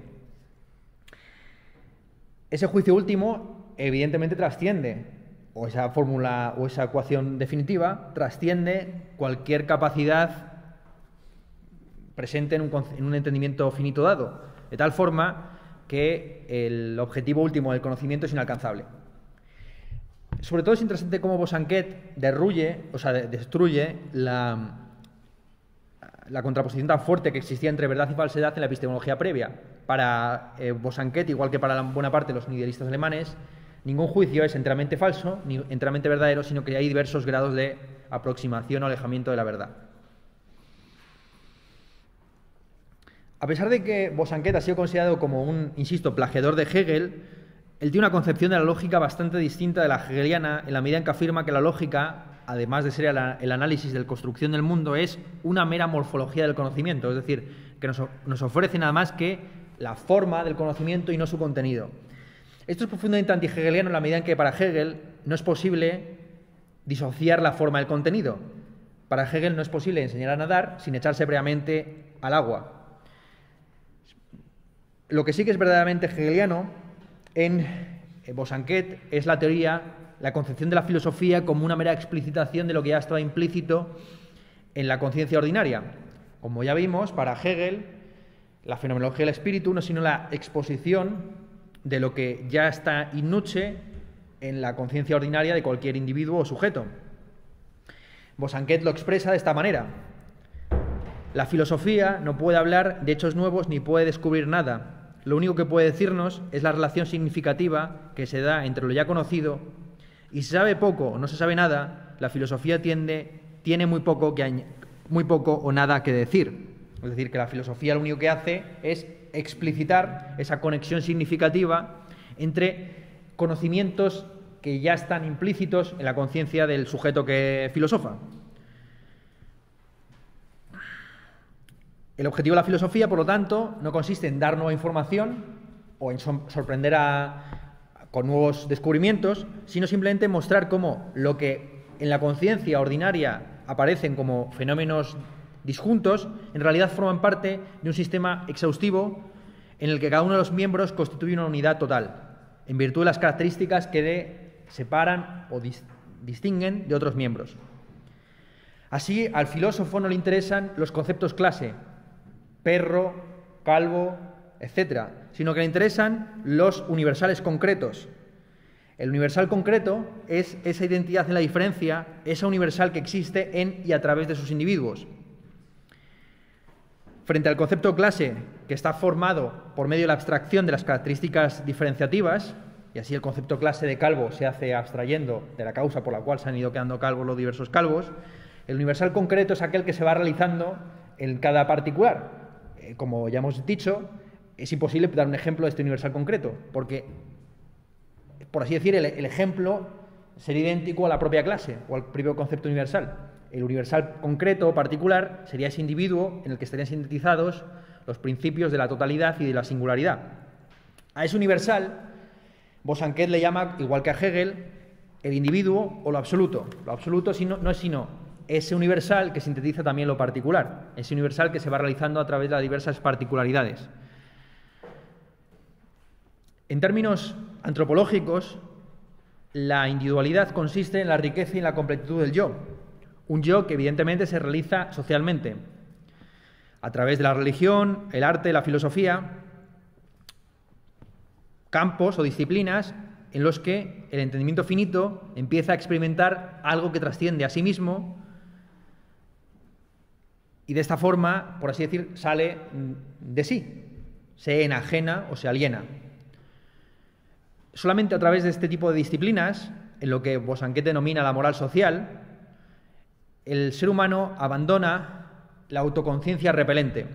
Ese juicio último evidentemente trasciende, o esa fórmula o esa ecuación definitiva trasciende cualquier capacidad presente en un, un entendimiento finito dado, de tal forma que el objetivo último del conocimiento es inalcanzable. Sobre todo es interesante cómo Bosanquet derruye, o sea, destruye la, la contraposición tan fuerte que existía entre verdad y falsedad en la epistemología previa. Para eh, Bosanquet, igual que para la buena parte de los nihilistas alemanes, ningún juicio es enteramente falso ni enteramente verdadero, sino que hay diversos grados de aproximación o alejamiento de la verdad. A pesar de que Bosanquet ha sido considerado como un, insisto, plagiador de Hegel, él tiene una concepción de la lógica bastante distinta de la hegeliana en la medida en que afirma que la lógica además de ser el análisis de la construcción del mundo, es una mera morfología del conocimiento, es decir, que nos, ofrece nada más que la forma del conocimiento y no su contenido. Esto es profundamente anti-hegeliano en la medida en que para Hegel no es posible disociar la forma del contenido. Para Hegel no es posible enseñar a nadar sin echarse previamente al agua. Lo que sí que es verdaderamente hegeliano en Bosanquet es la teoría la concepción de la filosofía como una mera explicitación de lo que ya estaba implícito en la conciencia ordinaria. Como ya vimos, para Hegel, la fenomenología del espíritu no es sino la exposición de lo que ya está innuche en la conciencia ordinaria de cualquier individuo o sujeto. Bosanquet lo expresa de esta manera. La filosofía no puede hablar de hechos nuevos ni puede descubrir nada. Lo único que puede decirnos es la relación significativa que se da entre lo ya conocido y si se sabe poco o no se sabe nada, la filosofía tiene muy poco, que, muy poco o nada que decir. Es decir, que la filosofía lo único que hace es explicitar esa conexión significativa entre conocimientos que ya están implícitos en la conciencia del sujeto que filosofa. El objetivo de la filosofía, por lo tanto, no consiste en dar nueva información o en sorprender a, con nuevos descubrimientos, sino simplemente mostrar cómo lo que en la conciencia ordinaria aparecen como fenómenos disjuntos, en realidad forman parte de un sistema exhaustivo en el que cada uno de los miembros constituye una unidad total, en virtud de las características que le separan o distinguen de otros miembros. Así, al filósofo no le interesan los conceptos clase, perro, calvo, etcétera, sino que le interesan los universales concretos. El universal concreto es esa identidad en la diferencia, esa universal que existe en y a través de sus individuos. Frente al concepto clase, que está formado por medio de la abstracción de las características diferenciativas, y así el concepto clase de calvo se hace abstrayendo de la causa por la cual se han ido quedando calvos los diversos calvos, el universal concreto es aquel que se va realizando en cada particular. Eh, como ya hemos dicho, es imposible dar un ejemplo de este universal concreto, porque, por así decir, el, ejemplo sería idéntico a la propia clase o al propio concepto universal. El universal concreto o particular sería ese individuo en el que estarían sintetizados los principios de la totalidad y de la singularidad. A ese universal, Bosanquet le llama, igual que a Hegel, el individuo o lo absoluto. Lo absoluto no es sino ese universal que sintetiza también lo particular, ese universal que se va realizando a través de las diversas particularidades. En términos antropológicos, la individualidad consiste en la riqueza y la completitud del yo, un yo que evidentemente se realiza socialmente, a través de la religión, el arte, la filosofía, campos o disciplinas en los que el entendimiento finito empieza a experimentar algo que trasciende a sí mismo y de esta forma, por así decir, sale de sí, se enajena o se aliena. solamente a través de este tipo de disciplinas, en lo que Bosanquet denomina la moral social, el ser humano abandona la autoconciencia repelente.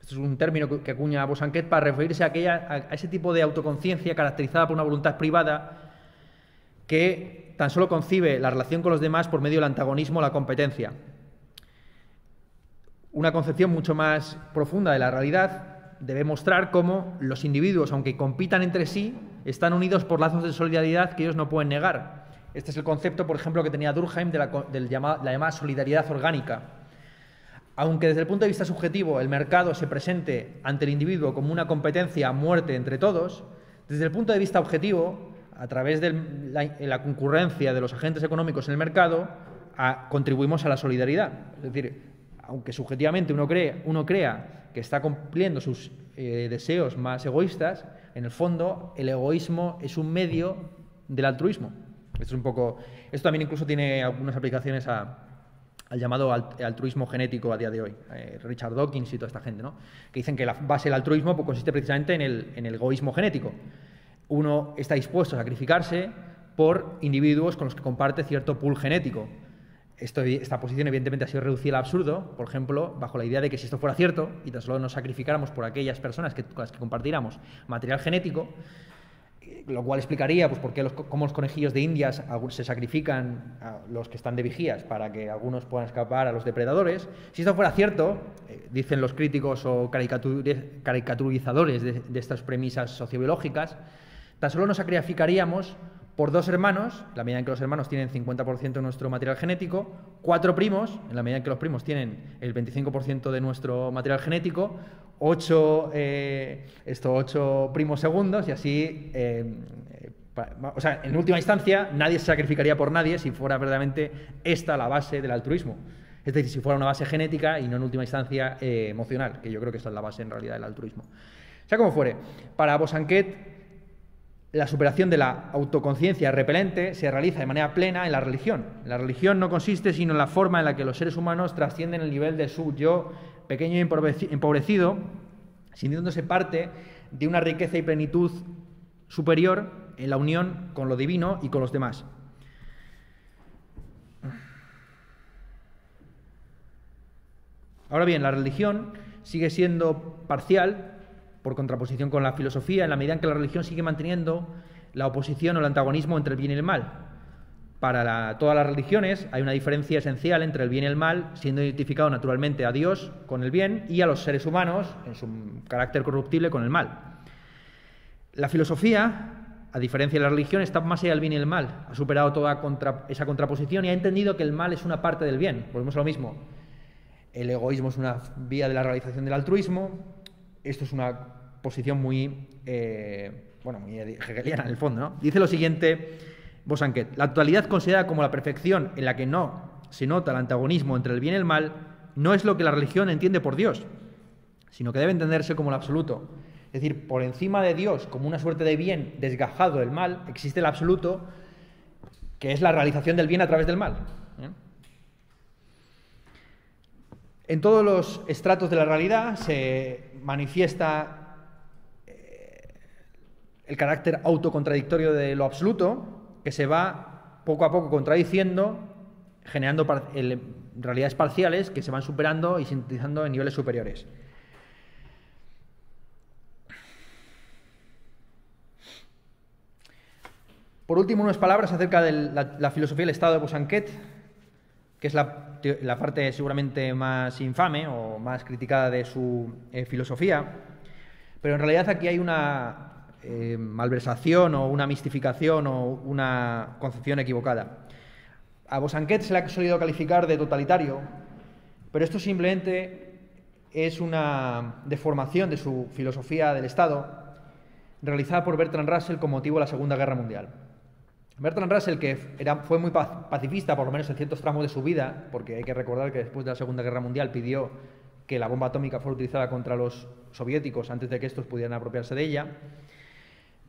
Este es un término que acuña Bosanquet para referirse a, a ese tipo de autoconciencia caracterizada por una voluntad privada que tan solo concibe la relación con los demás por medio del antagonismo o la competencia. Una concepción mucho más profunda de la realidad debe mostrar cómo los individuos, aunque compitan entre sí, están unidos por lazos de solidaridad que ellos no pueden negar. Este es el concepto, por ejemplo, que tenía Durkheim de la, la llamada solidaridad orgánica. Aunque desde el punto de vista subjetivo el mercado se presente ante el individuo como una competencia a muerte entre todos, desde el punto de vista objetivo, a través de la, concurrencia de los agentes económicos en el mercado, contribuimos a la solidaridad. Es decir, aunque subjetivamente uno, cree, uno crea que está cumpliendo sus eh, deseos más egoístas, en el fondo el egoísmo es un medio del altruismo. Esto, es un poco, esto también incluso tiene algunas aplicaciones al llamado altruismo genético a día de hoy. Eh, Richard Dawkins y toda esta gente, ¿no? que dicen que la base del altruismo pues, consiste precisamente en el, en el egoísmo genético. Uno está dispuesto a sacrificarse por individuos con los que comparte cierto pool genético esta posición evidentemente ha sido reducida al absurdo, por ejemplo, bajo la idea de que si esto fuera cierto y tan solo nos sacrificáramos por aquellas personas que, con las que compartiéramos material genético, lo cual explicaría pues, por qué los, cómo los conejillos de indias se sacrifican a los que están de vigías para que algunos puedan escapar a los depredadores. Si esto fuera cierto, eh, dicen los críticos o caricaturizadores de, de estas premisas sociobiológicas, tan solo nos sacrificaríamos por dos hermanos, en la medida en que los hermanos tienen 50% de nuestro material genético, cuatro primos, en la medida en que los primos tienen el 25% de nuestro material genético, ocho, eh, ocho primos segundos y así, eh, o sea, en última instancia, nadie se sacrificaría por nadie si fuera verdaderamente esta la base del altruismo. Es decir, si fuera una base genética y no en última instancia eh, emocional, que yo creo que esta es la base en realidad del altruismo. Sea como fuere, para Bosanquet la superación de la autoconciencia repelente se realiza de manera plena en la religión. La religión no consiste sino en la forma en la que los seres humanos trascienden el nivel de su yo pequeño y empobrecido, sintiéndose parte de una riqueza y plenitud superior en la unión con lo divino y con los demás. Ahora bien, la religión sigue siendo parcial por contraposición con la filosofía, en la medida en que la religión sigue manteniendo la oposición o el antagonismo entre el bien y el mal. Para todas las religiones hay una diferencia esencial entre el bien y el mal, siendo identificado naturalmente a Dios con el bien y a los seres humanos, en su carácter corruptible, con el mal. La filosofía, a diferencia de la religión, está más allá del bien y el mal. Ha superado toda esa contraposición y ha entendido que el mal es una parte del bien. Volvemos a lo mismo. El egoísmo es una vía de la realización del altruismo, esto es una posición muy, eh, bueno, muy hegeliana en el fondo, ¿no? Dice lo siguiente Bosanquet, la totalidad considerada como la perfección en la que no se nota el antagonismo entre el bien y el mal, no es lo que la religión entiende por Dios, sino que debe entenderse como el absoluto. Es decir, por encima de Dios, como una suerte de bien desgajado del mal, existe el absoluto, que es la realización del bien a través del mal. ¿eh? En todos los estratos de la realidad se manifiesta eh, el carácter autocontradictorio de lo absoluto, que se va poco a poco contradiciendo, generando realidades parciales que se van superando y sintetizando en niveles superiores. Por último, unas palabras acerca de la, filosofía del Estado de Bosanquet, que es la, parte seguramente más infame o más criticada de su eh, filosofía, pero en realidad aquí hay una eh, malversación o una mistificación o una concepción equivocada. A Bosanquet se le ha solido calificar de totalitario, pero esto simplemente es una deformación de su filosofía del Estado realizada por Bertrand Russell con motivo de la Segunda Guerra Mundial. Bertrand Russell, que era, fue muy pacifista, por lo menos en ciertos tramos de su vida, porque hay que recordar que después de la Segunda Guerra Mundial pidió que la bomba atómica fuera utilizada contra los soviéticos antes de que estos pudieran apropiarse de ella.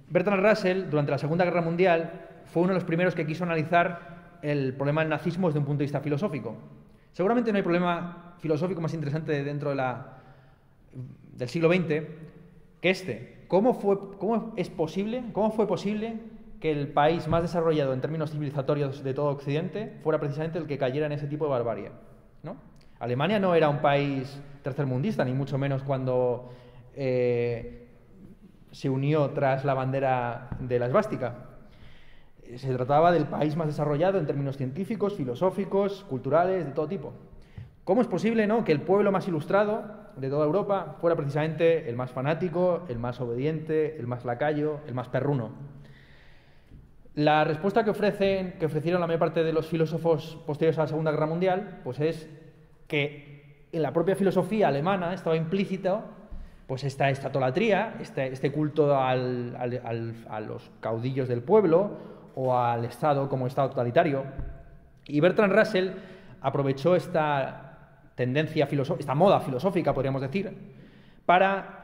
Bertrand Russell, durante la Segunda Guerra Mundial, fue uno de los primeros que quiso analizar el problema del nazismo desde un punto de vista filosófico. Seguramente no hay problema filosófico más interesante dentro de la, del siglo XX que este, ¿cómo, fue, ¿cómo es posible, cómo fue posible que el país más desarrollado en términos civilizatorios de todo Occidente fuera precisamente el que cayera en ese tipo de barbarie? Alemania no era un país tercermundista, ni mucho menos cuando eh, se unió tras la bandera de la esvástica. Se trataba del país más desarrollado en términos científicos, filosóficos, culturales, de todo tipo. ¿Cómo es posible ¿no? que el pueblo más ilustrado de toda Europa fuera precisamente el más fanático, el más obediente, el más lacayo, el más perruno? La respuesta que, ofrecen, que ofrecieron la mayor parte de los filósofos posteriores a la Segunda Guerra Mundial pues es que en la propia filosofía alemana estaba implícito pues esta estatolatría, este, este culto a los caudillos del pueblo o al Estado como Estado totalitario. Y Bertrand Russell aprovechó esta tendencia esta moda filosófica, podríamos decir, para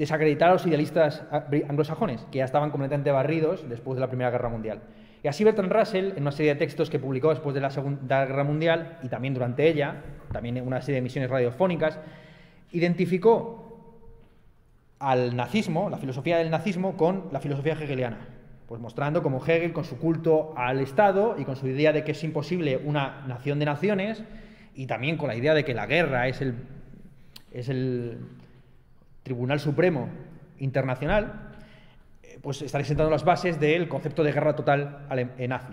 desacreditar a los idealistas anglosajones, que ya estaban completamente barridos después de la Primera Guerra Mundial. Y así Bertrand Russell, en una serie de textos que publicó después de la Segunda Guerra Mundial y también durante ella, también en una serie de emisiones radiofónicas, identificó al nazismo, la filosofía del nazismo, con la filosofía hegeliana. Pues mostrando cómo Hegel, con su culto al Estado y con su idea de que es imposible una nación de naciones, y también con la idea de que la guerra es el, es el Tribunal Supremo Internacional, eh, pues estaría sentando las bases del concepto de guerra total nazi.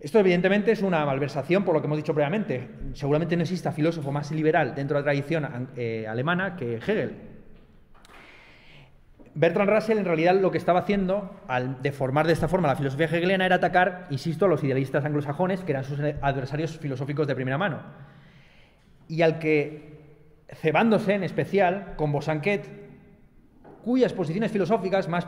Esto evidentemente es una malversación por lo que hemos dicho previamente. Seguramente no exista filósofo más liberal dentro de la tradición eh, alemana que Hegel. Bertrand Russell en realidad lo que estaba haciendo al deformar de esta forma la filosofía hegeliana era atacar, insisto, a los idealistas anglosajones que eran sus adversarios filosóficos de primera mano. Y al que, cebándose en especial con Bosanquet, cuyas posiciones filosóficas más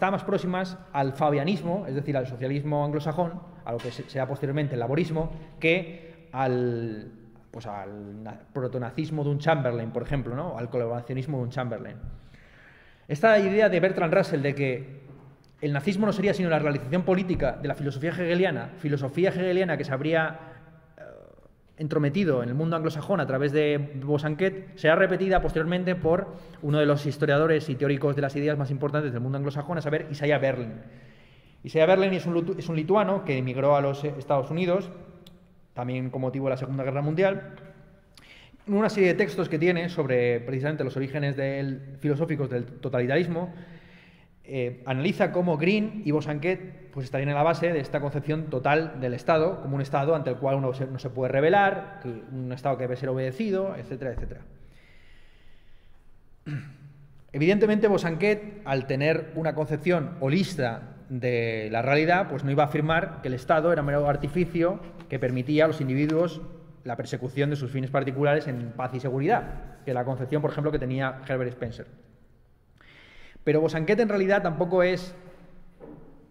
más próximas al fabianismo, es decir, al socialismo anglosajón, a lo que sea posteriormente el laborismo, que al, pues al protonazismo de un Chamberlain, por ejemplo, ¿no? o al colaboracionismo de un Chamberlain. Esta idea de Bertrand Russell de que el nazismo no sería sino la realización política de la filosofía hegeliana, filosofía hegeliana que se habría entrometido en el mundo anglosajón a través de Bosanquet, será repetida posteriormente por uno de los historiadores y teóricos de las ideas más importantes del mundo anglosajón, a saber, Isaiah Berlin. Isaiah Berlin es un, lituano que emigró a los Estados Unidos, también con motivo de la Segunda Guerra Mundial, una serie de textos que tiene sobre precisamente los orígenes del, filosóficos del totalitarismo, eh, analiza cómo Green y Bosanquet pues, estarían en la base de esta concepción total del Estado, como un Estado ante el cual uno no se puede rebelar, un Estado que debe ser obedecido, etcétera, etcétera. Evidentemente, Bosanquet, al tener una concepción holista de la realidad, pues no iba a afirmar que el Estado era un mero artificio que permitía a los individuos la persecución de sus fines particulares en paz y seguridad, que la concepción, por ejemplo, que tenía Herbert Spencer. Pero Bosanquet en realidad tampoco es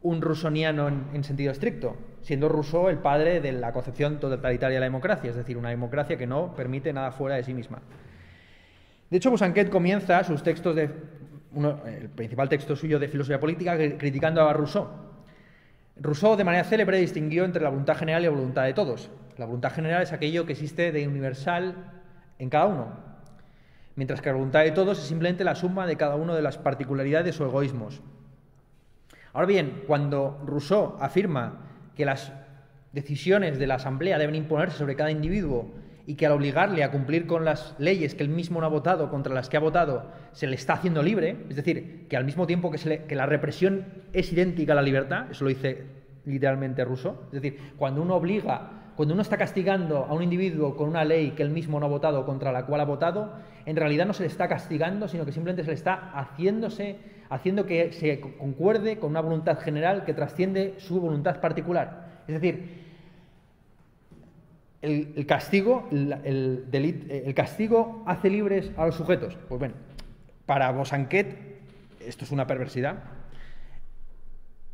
un rusoniano en, sentido estricto, siendo Rousseau el padre de la concepción totalitaria de la democracia, es decir, una democracia que no permite nada fuera de sí misma. De hecho, Bosanquet comienza sus textos de el principal texto suyo de filosofía política criticando a Rousseau. Rousseau de manera célebre distinguió entre la voluntad general y la voluntad de todos. La voluntad general es aquello que existe de universal en cada uno, mientras que la voluntad de todos es simplemente la suma de cada uno de las particularidades o egoísmos. Ahora bien, cuando Rousseau afirma que las decisiones de la Asamblea deben imponerse sobre cada individuo y que al obligarle a cumplir con las leyes que él mismo no ha votado, contra las que ha votado, se le está haciendo libre, es decir, que al mismo tiempo que, que la represión es idéntica a la libertad, eso lo dice literalmente Rousseau, es decir, cuando uno obliga cuando uno está castigando a un individuo con una ley que él mismo no ha votado, contra la cual ha votado, en realidad no se le está castigando, sino que simplemente se le está haciéndose, haciendo que se concuerde con una voluntad general que trasciende su voluntad particular. Es decir, el, castigo, el, el, castigo hace libres a los sujetos. Pues bueno, para Bosanquet esto es una perversidad.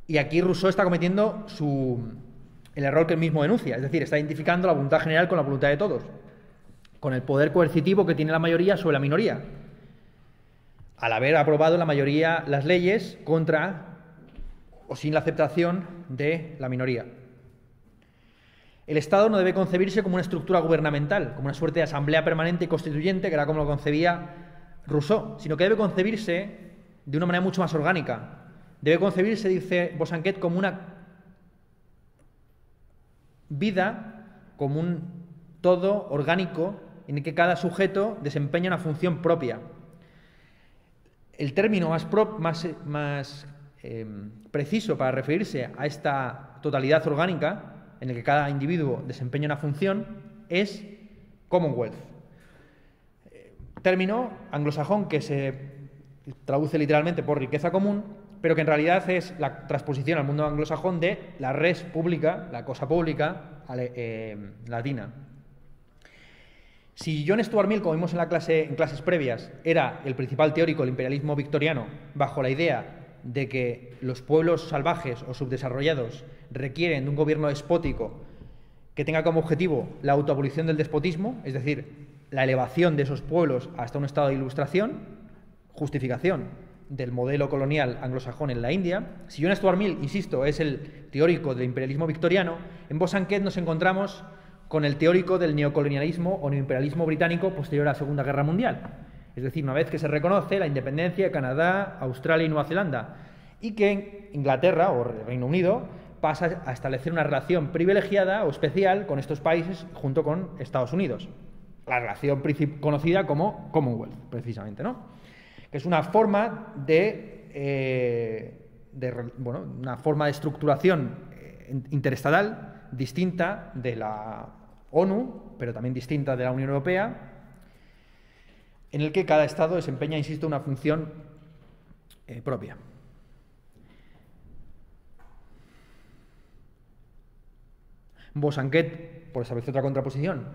Y aquí Rousseau está cometiendo su, el error que él mismo denuncia, es decir, está identificando la voluntad general con la voluntad de todos, con el poder coercitivo que tiene la mayoría sobre la minoría, al haber aprobado la mayoría las leyes contra o sin la aceptación de la minoría. El Estado no debe concebirse como una estructura gubernamental, como una suerte de asamblea permanente y constituyente, que era como lo concebía Rousseau, sino que debe concebirse de una manera mucho más orgánica. Debe concebirse, dice Bosanquet, como una vida, como un todo orgánico en el que cada sujeto desempeña una función propia. El término más, más, em, preciso para referirse a esta totalidad orgánica, en el que cada individuo desempeña una función, es Commonwealth. Término anglosajón que se traduce literalmente por riqueza común, pero que en realidad es la transposición al mundo anglosajón de la res pública, la cosa pública eh, latina. Si John Stuart Mill, como vimos en, la clase, en clases previas, era el principal teórico del imperialismo victoriano, bajo la idea de que los pueblos salvajes o subdesarrollados requieren de un gobierno despótico que tenga como objetivo la autoabolición del despotismo, es decir, la elevación de esos pueblos hasta un estado de ilustración, justificación del modelo colonial anglosajón en la India. Si John Stuart Mill, insisto, es el teórico del imperialismo victoriano, en Bosanquet nos encontramos con el teórico del neocolonialismo o neoimperialismo británico posterior a la Segunda Guerra Mundial. Es decir, una vez que se reconoce la independencia de Canadá, Australia y Nueva Zelanda, y que Inglaterra o Reino Unido pasa a establecer una relación privilegiada o especial con estos países junto con Estados Unidos. La relación conocida como Commonwealth, precisamente, ¿no? Que es una forma de, eh, bueno, una forma de estructuración eh, interestatal distinta de la ONU, pero también distinta de la Unión Europea, en el que cada Estado desempeña, insisto, una función eh, propia. Bosanquet, por establecer otra contraposición,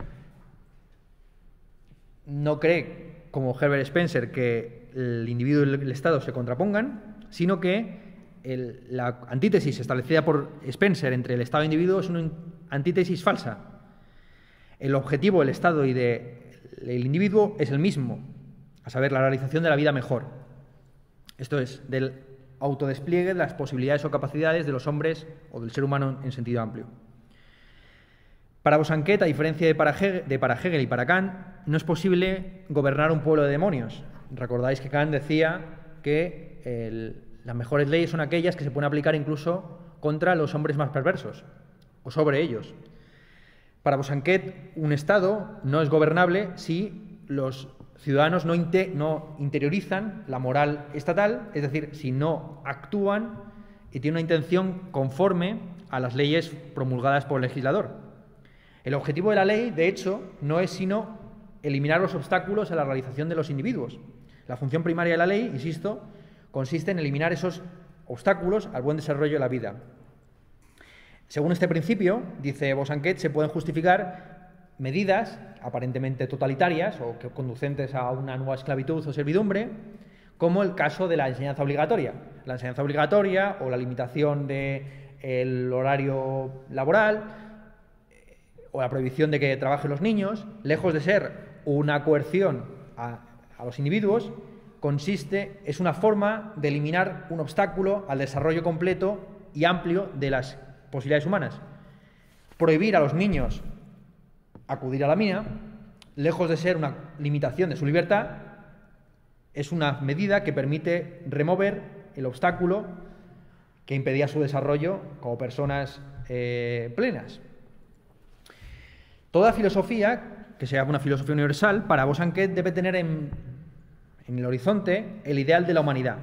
no cree, como Herbert Spencer, que el individuo y el Estado se contrapongan, sino que la antítesis establecida por Spencer entre el Estado e individuo es una antítesis falsa el objetivo del Estado y del individuo es el mismo, a saber, la realización de la vida mejor. Esto es, del autodespliegue de las posibilidades o capacidades de los hombres o del ser humano en sentido amplio. Para Bosanquet, a diferencia de para, Hegel, y para Kant, no es posible gobernar un pueblo de demonios. Recordáis que Kant decía que las mejores leyes son aquellas que se pueden aplicar incluso contra los hombres más perversos o sobre ellos. Para Bosanquet, un Estado no es gobernable si los ciudadanos no, interiorizan la moral estatal, es decir, si no actúan y tienen una intención conforme a las leyes promulgadas por el legislador. El objetivo de la ley, de hecho, no es sino eliminar los obstáculos a la realización de los individuos. La función primaria de la ley, insisto, consiste en eliminar esos obstáculos al buen desarrollo de la vida. Según este principio, dice Bosanquet, se pueden justificar medidas aparentemente totalitarias o que conducentes a una nueva esclavitud o servidumbre, como el caso de la enseñanza obligatoria. La enseñanza obligatoria o la limitación del horario laboral eh, o la prohibición de que trabajen los niños, lejos de ser una coerción a, a los individuos, consiste, es una forma de eliminar un obstáculo al desarrollo completo y amplio de las posibilidades humanas. Prohibir a los niños acudir a la mina, lejos de ser una limitación de su libertad, es una medida que permite remover el obstáculo que impedía su desarrollo como personas eh, plenas. Toda filosofía, que sea una filosofía universal, para Bosanquet debe tener en el horizonte el ideal de la humanidad,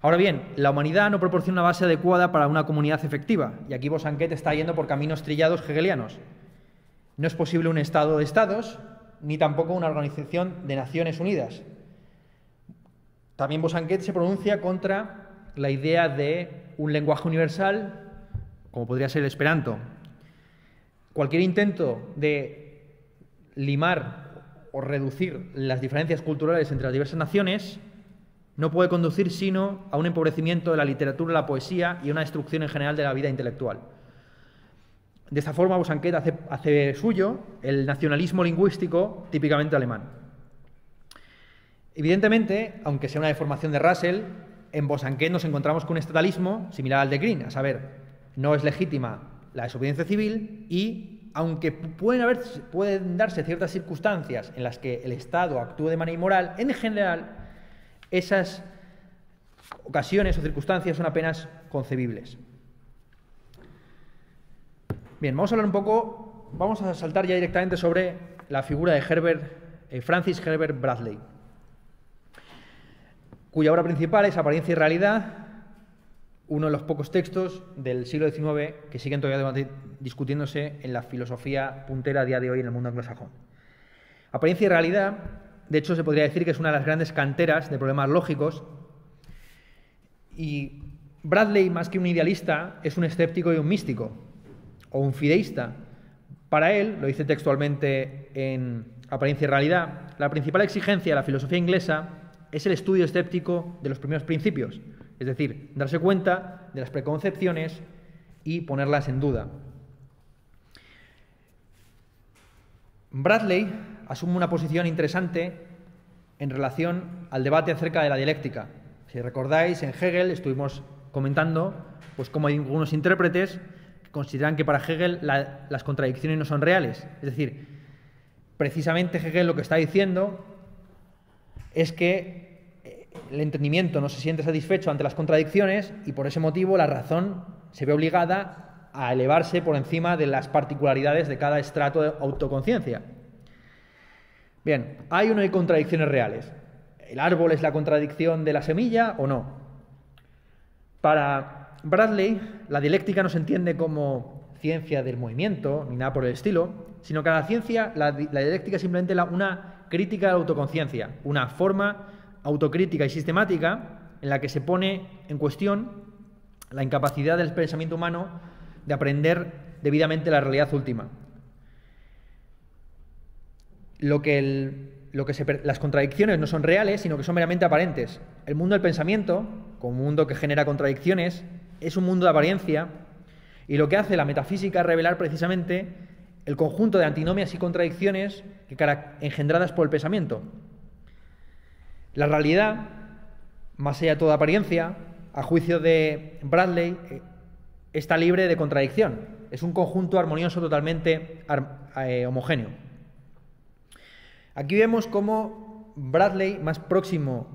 Ahora bien, la humanidad no proporciona una base adecuada para una comunidad efectiva, y aquí Bosanquet está yendo por caminos trillados hegelianos. No es posible un Estado de Estados, ni tampoco una organización de Naciones Unidas. También Bosanquet se pronuncia contra la idea de un lenguaje universal, como podría ser el Esperanto. Cualquier intento de limar o reducir las diferencias culturales entre las diversas naciones no puede conducir sino a un empobrecimiento de la literatura, la poesía y una destrucción en general de la vida intelectual. De esta forma, Bosanquet hace, suyo el nacionalismo lingüístico típicamente alemán. Evidentemente, aunque sea una deformación de Russell, en Bosanquet nos encontramos con un estatalismo similar al de Green, a saber, no es legítima la desobediencia civil y aunque pueden, haber, pueden darse ciertas circunstancias en las que el Estado actúe de manera inmoral, en general esas ocasiones o circunstancias son apenas concebibles. Bien, vamos a hablar un poco, vamos a saltar ya directamente sobre la figura de Herbert, eh, Francis Herbert Bradley, cuya obra principal es Apariencia y Realidad, uno de los pocos textos del siglo XIX que siguen todavía discutiéndose en la filosofía puntera a día de hoy en el mundo anglosajón. Apariencia y realidad, de hecho, se podría decir que es una de las grandes canteras de problemas lógicos y Bradley, más que un idealista, es un escéptico y un místico, o un fideísta. Para él, lo dice textualmente en Apariencia y Realidad, la principal exigencia de la filosofía inglesa es el estudio escéptico de los primeros principios, es decir, darse cuenta de las preconcepciones y ponerlas en duda. Bradley asume una posición interesante en relación al debate acerca de la dialéctica. Si recordáis, en Hegel estuvimos comentando pues cómo hay algunos intérpretes que consideran que para Hegel las contradicciones no son reales. Es decir, precisamente Hegel lo que está diciendo es que el entendimiento no se siente satisfecho ante las contradicciones y por ese motivo la razón se ve obligada a elevarse por encima de las particularidades de cada estrato de autoconciencia. Bien, ¿hay o no hay contradicciones reales? ¿El árbol es la contradicción de la semilla o no? Para Bradley, la dialéctica no se entiende como ciencia del movimiento ni nada por el estilo, sino que la ciencia, la, dialéctica es simplemente una crítica de la autoconciencia, una forma autocrítica y sistemática en la que se pone en cuestión la incapacidad del pensamiento humano de aprender debidamente la realidad última. Lo que, las contradicciones no son reales, sino que son meramente aparentes. El mundo del pensamiento, como un mundo que genera contradicciones, es un mundo de apariencia y lo que hace la metafísica es revelar precisamente el conjunto de antinomias y contradicciones engendradas por el pensamiento. La realidad, más allá de toda apariencia, a juicio de Bradley, eh, está libre de contradicción. Es un conjunto armonioso totalmente eh, homogéneo. Aquí vemos cómo Bradley, más próximo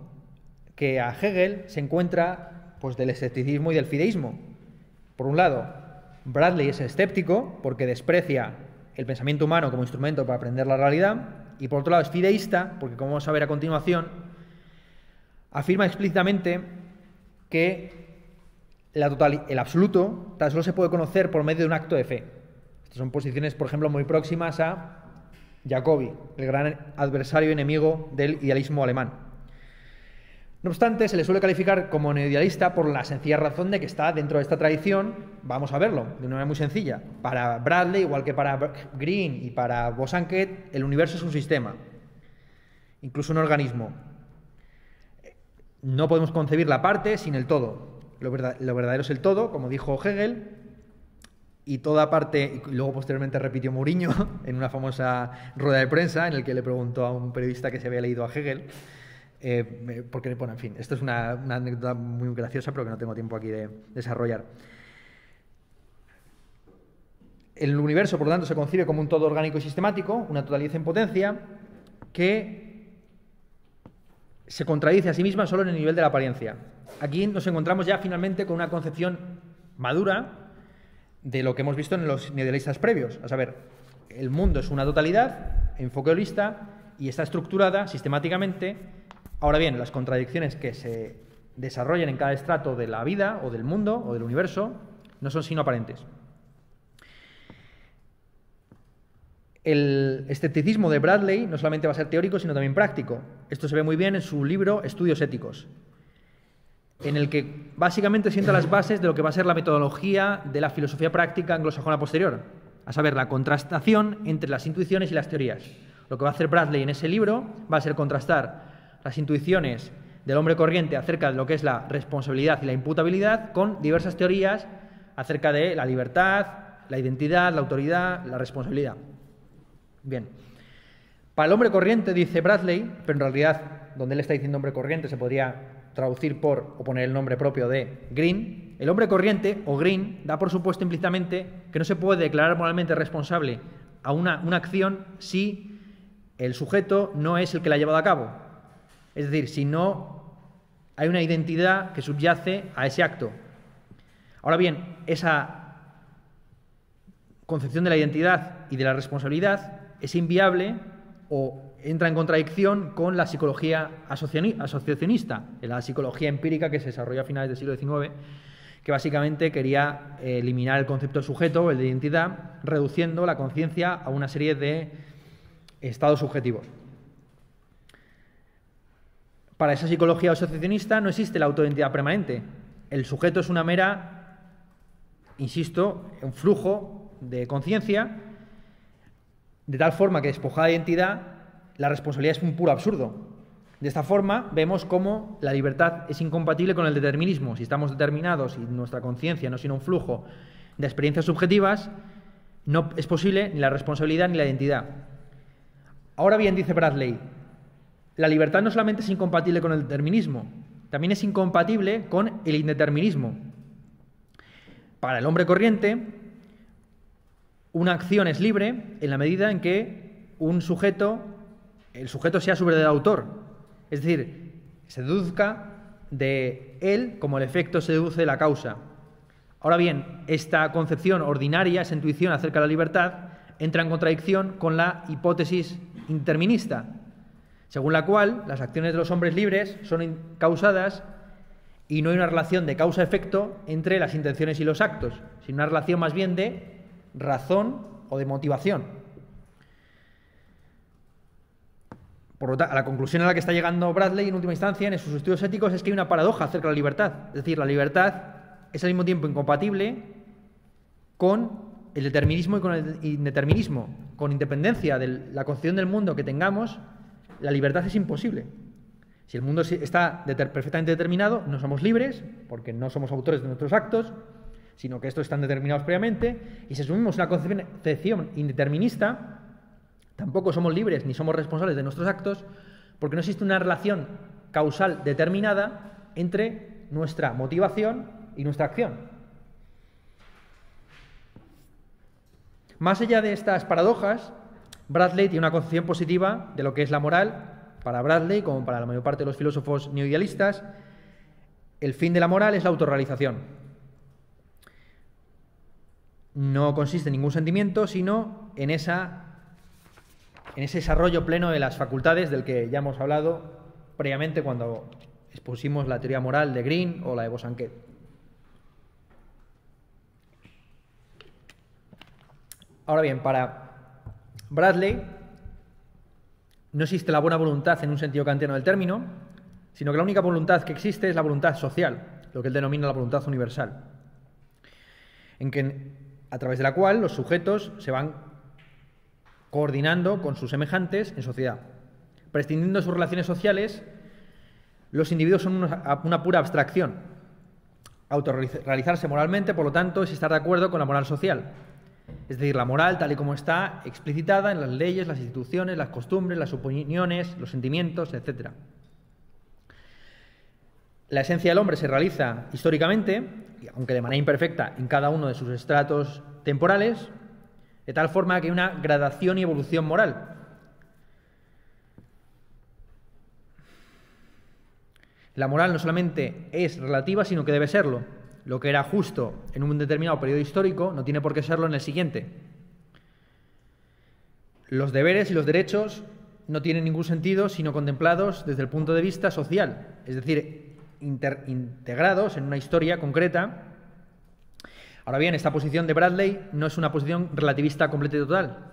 que a Hegel, se encuentra pues, del escepticismo y del fideísmo. Por un lado, Bradley es escéptico porque desprecia el pensamiento humano como instrumento para aprender la realidad, y por otro lado es fideísta porque, como vamos a ver a continuación, afirma explícitamente que el absoluto tan solo se puede conocer por medio de un acto de fe. Estas son posiciones, por ejemplo, muy próximas a Jacobi, el gran adversario y enemigo del idealismo alemán. No obstante, se le suele calificar como neoidealista por la sencilla razón de que está dentro de esta tradición, vamos a verlo, de una manera muy sencilla. Para Bradley, igual que para Green y para Bosanquet, el universo es un sistema, incluso un organismo, no podemos concebir la parte sin el todo. Lo, verdadero es el todo, como dijo Hegel, y toda parte, y luego posteriormente repitió Mourinho en una famosa rueda de prensa en el que le preguntó a un periodista que se había leído a Hegel, eh, porque, bueno, en fin, esto es una, una, anécdota muy graciosa, pero que no tengo tiempo aquí de desarrollar. El universo, por lo tanto, se concibe como un todo orgánico y sistemático, una totalidad en potencia, que se contradice a sí misma solo en el nivel de la apariencia. Aquí nos encontramos ya finalmente con una concepción madura de lo que hemos visto en los neodelistas previos. A saber, el mundo es una totalidad, enfoque holista, y está estructurada sistemáticamente. Ahora bien, las contradicciones que se desarrollan en cada estrato de la vida o del mundo o del universo no son sino aparentes. El escepticismo de Bradley no solamente va a ser teórico, sino también práctico. Esto se ve muy bien en su libro Estudios Éticos, en el que básicamente sienta las bases de lo que va a ser la metodología de la filosofía práctica anglosajona posterior, a saber, la contrastación entre las intuiciones y las teorías. Lo que va a hacer Bradley en ese libro va a ser contrastar las intuiciones del hombre corriente acerca de lo que es la responsabilidad y la imputabilidad con diversas teorías acerca de la libertad, la identidad, la autoridad, la responsabilidad. Bien. Para el hombre corriente, dice Bradley, pero en realidad donde él está diciendo hombre corriente, se podría traducir por o poner el nombre propio de Green, el hombre corriente o Green da por supuesto implícitamente que no se puede declarar moralmente responsable a una, una acción si el sujeto no es el que la ha llevado a cabo. Es decir, si no hay una identidad que subyace a ese acto. Ahora bien, esa concepción de la identidad y de la responsabilidad es inviable o entra en contradicción con la psicología asociacionista, la psicología empírica que se desarrolló a finales del siglo XIX, que básicamente quería eliminar el concepto de sujeto, el de identidad, reduciendo la conciencia a una serie de estados subjetivos. Para esa psicología asociacionista no existe la autoidentidad permanente. El sujeto es una mera, insisto, un flujo de conciencia, de tal forma que despojada de identidad la responsabilidad es un puro absurdo. De esta forma vemos cómo la libertad es incompatible con el determinismo. Si estamos determinados y nuestra conciencia no es sino un flujo de experiencias subjetivas, no es posible ni la responsabilidad ni la identidad. Ahora bien, dice Bradley, la libertad no solamente es incompatible con el determinismo, también es incompatible con el indeterminismo. Para el hombre corriente, una acción es libre en la medida en que un sujeto el sujeto sea su verdadero autor. Es decir, se deduzca de él como el efecto se deduce de la causa. Ahora bien, esta concepción ordinaria, esa intuición acerca de la libertad, entra en contradicción con la hipótesis interminista, según la cual las acciones de los hombres libres son causadas y no hay una relación de causa-efecto entre las intenciones y los actos, sino una relación más bien de razón o de motivación. Por lo tanto, la conclusión a la que está llegando Bradley en última instancia en sus estudios éticos es que hay una paradoja acerca de la libertad. Es decir, la libertad es al mismo tiempo incompatible con el determinismo y con el indeterminismo. Con independencia de la concepción del mundo que tengamos, la libertad es imposible. Si el mundo está perfectamente determinado, no somos libres, porque no somos autores de nuestros actos, sino que estos están determinados previamente, y si asumimos una concepción indeterminista, Tampoco somos libres ni somos responsables de nuestros actos porque no existe una relación causal determinada entre nuestra motivación y nuestra acción. Más allá de estas paradojas, Bradley tiene una concepción positiva de lo que es la moral. Para Bradley, como para la mayor parte de los filósofos neoidealistas, el fin de la moral es la autorrealización. No consiste en ningún sentimiento, sino en esa en ese desarrollo pleno de las facultades del que ya hemos hablado previamente cuando expusimos la teoría moral de Green o la de Bosanquet. Ahora bien, para Bradley no existe la buena voluntad en un sentido kantiano del término, sino que la única voluntad que existe es la voluntad social, lo que él denomina la voluntad universal, en que, a través de la cual los sujetos se van coordinando con sus semejantes en sociedad. Prescindiendo de sus relaciones sociales, los individuos son una, pura abstracción. Autorrealizarse moralmente, por lo tanto, es estar de acuerdo con la moral social. Es decir, la moral tal y como está explicitada en las leyes, las instituciones, las costumbres, las opiniones, los sentimientos, etc. La esencia del hombre se realiza históricamente, aunque de manera imperfecta, en cada uno de sus estratos temporales, de tal forma que hay una gradación y evolución moral. La moral no solamente es relativa, sino que debe serlo. Lo que era justo en un determinado periodo histórico no tiene por qué serlo en el siguiente. Los deberes y los derechos no tienen ningún sentido sino contemplados desde el punto de vista social, es decir, integrados en una historia concreta Ahora bien, esta posición de Bradley no es una posición relativista completa y total.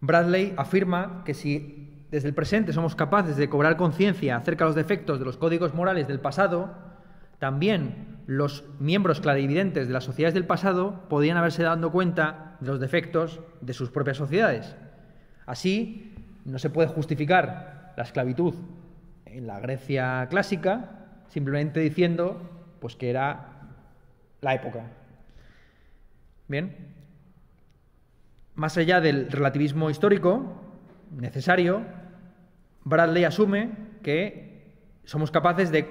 Bradley afirma que si desde el presente somos capaces de cobrar conciencia acerca de los defectos de los códigos morales del pasado, también los miembros clarividentes de las sociedades del pasado podían haberse dado cuenta de los defectos de sus propias sociedades. Así, no se puede justificar la esclavitud en la Grecia clásica simplemente diciendo pues que era la época, Bien. Más allá del relativismo histórico necesario, Bradley asume que somos capaces de,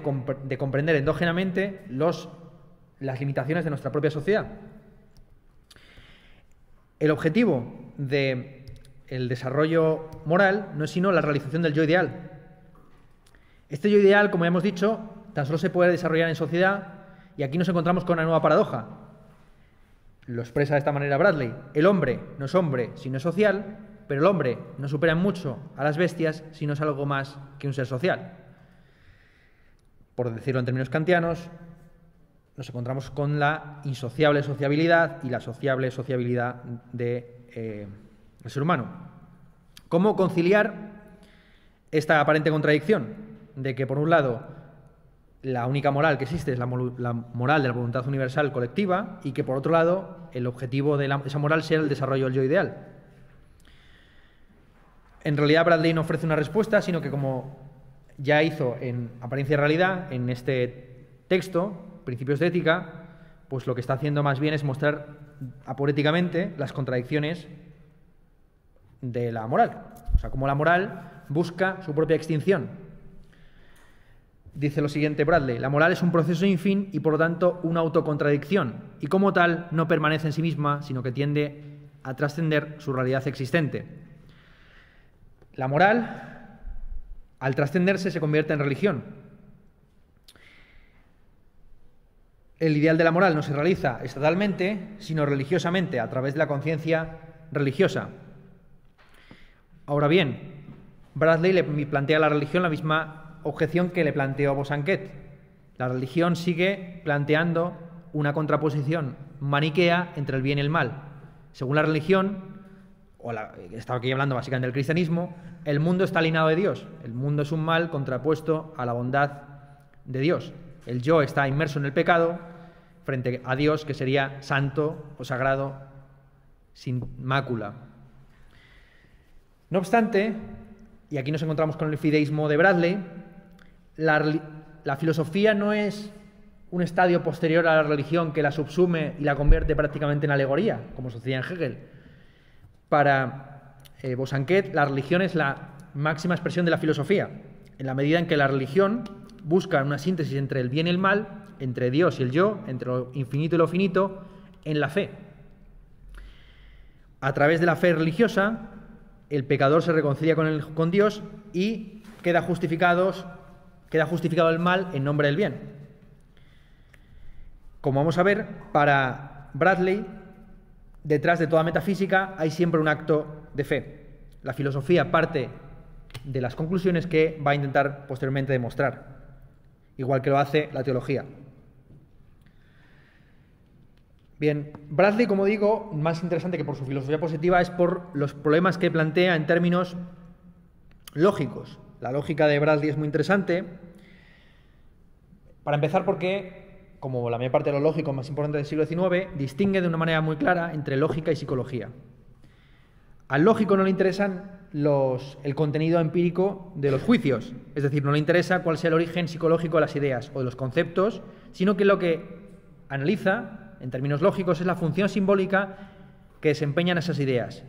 comprender endógenamente las limitaciones de nuestra propia sociedad. El objetivo del desarrollo moral no es sino la realización del yo ideal. Este yo ideal, como ya hemos dicho, tan solo se puede desarrollar en sociedad y aquí nos encontramos con una nueva paradoja. Lo expresa de esta manera Bradley. El hombre no es hombre si no es social, pero el hombre no supera mucho a las bestias si no es algo más que un ser social. Por decirlo en términos kantianos, nos encontramos con la insociable sociabilidad y la sociable sociabilidad del eh, ser humano. ¿Cómo conciliar esta aparente contradicción de que, por un lado, la única moral que existe es la, moral de la voluntad universal colectiva y que, por otro lado, el objetivo de esa moral sea el desarrollo del yo ideal? En realidad, Bradley no ofrece una respuesta, sino que, como ya hizo en Apariencia y Realidad, en este texto, principios de ética, pues lo que está haciendo más bien es mostrar aporéticamente las contradicciones de la moral. O sea, cómo la moral busca su propia extinción. Dice lo siguiente Bradley, la moral es un proceso sin fin y por lo tanto una autocontradicción, y como tal no permanece en sí misma, sino que tiende a trascender su realidad existente. La moral, al trascenderse, se convierte en religión, el ideal de la moral no se realiza estatalmente, sino religiosamente, a través de la conciencia religiosa. Ahora bien, Bradley le plantea a la religión la misma objeción que le planteó Bosanquet. La religión sigue planteando una contraposición maniquea entre el bien y el mal. Según la religión, o la, estaba aquí hablando básicamente del cristianismo, el mundo está alineado de Dios. El mundo es un mal contrapuesto a la bondad de Dios. El yo está inmerso en el pecado frente a Dios que sería santo o sagrado sin mácula. No obstante, y aquí nos encontramos con el fideísmo de Bradley, la, filosofía no es un estadio posterior a la religión que la subsume y la convierte prácticamente en alegoría, como sucedía en Hegel. Para eh, Bosanquet, la religión es la máxima expresión de la filosofía, en la medida en que la religión busca una síntesis entre el bien y el mal entre Dios y el yo, entre lo infinito y lo finito, en la fe. A través de la fe religiosa, el pecador se reconcilia con, con Dios y queda, justificados, queda justificado el mal en nombre del bien. Como vamos a ver, para Bradley, detrás de toda metafísica hay siempre un acto de fe. La filosofía parte de las conclusiones que va a intentar posteriormente demostrar, igual que lo hace la teología. Bien, Bradley, como digo, más interesante que por su filosofía positiva es por los problemas que plantea en términos lógicos. La lógica de Bradley es muy interesante. Para empezar, porque, como la mayor parte de lo lógico más importante del siglo XIX, distingue de una manera muy clara entre lógica y psicología. Al lógico no le interesan los, el contenido empírico de los juicios, es decir, no le interesa cuál sea el origen psicológico de las ideas o de los conceptos, sino que lo que analiza en términos lógicos, es la función simbólica que desempeñan esas ideas.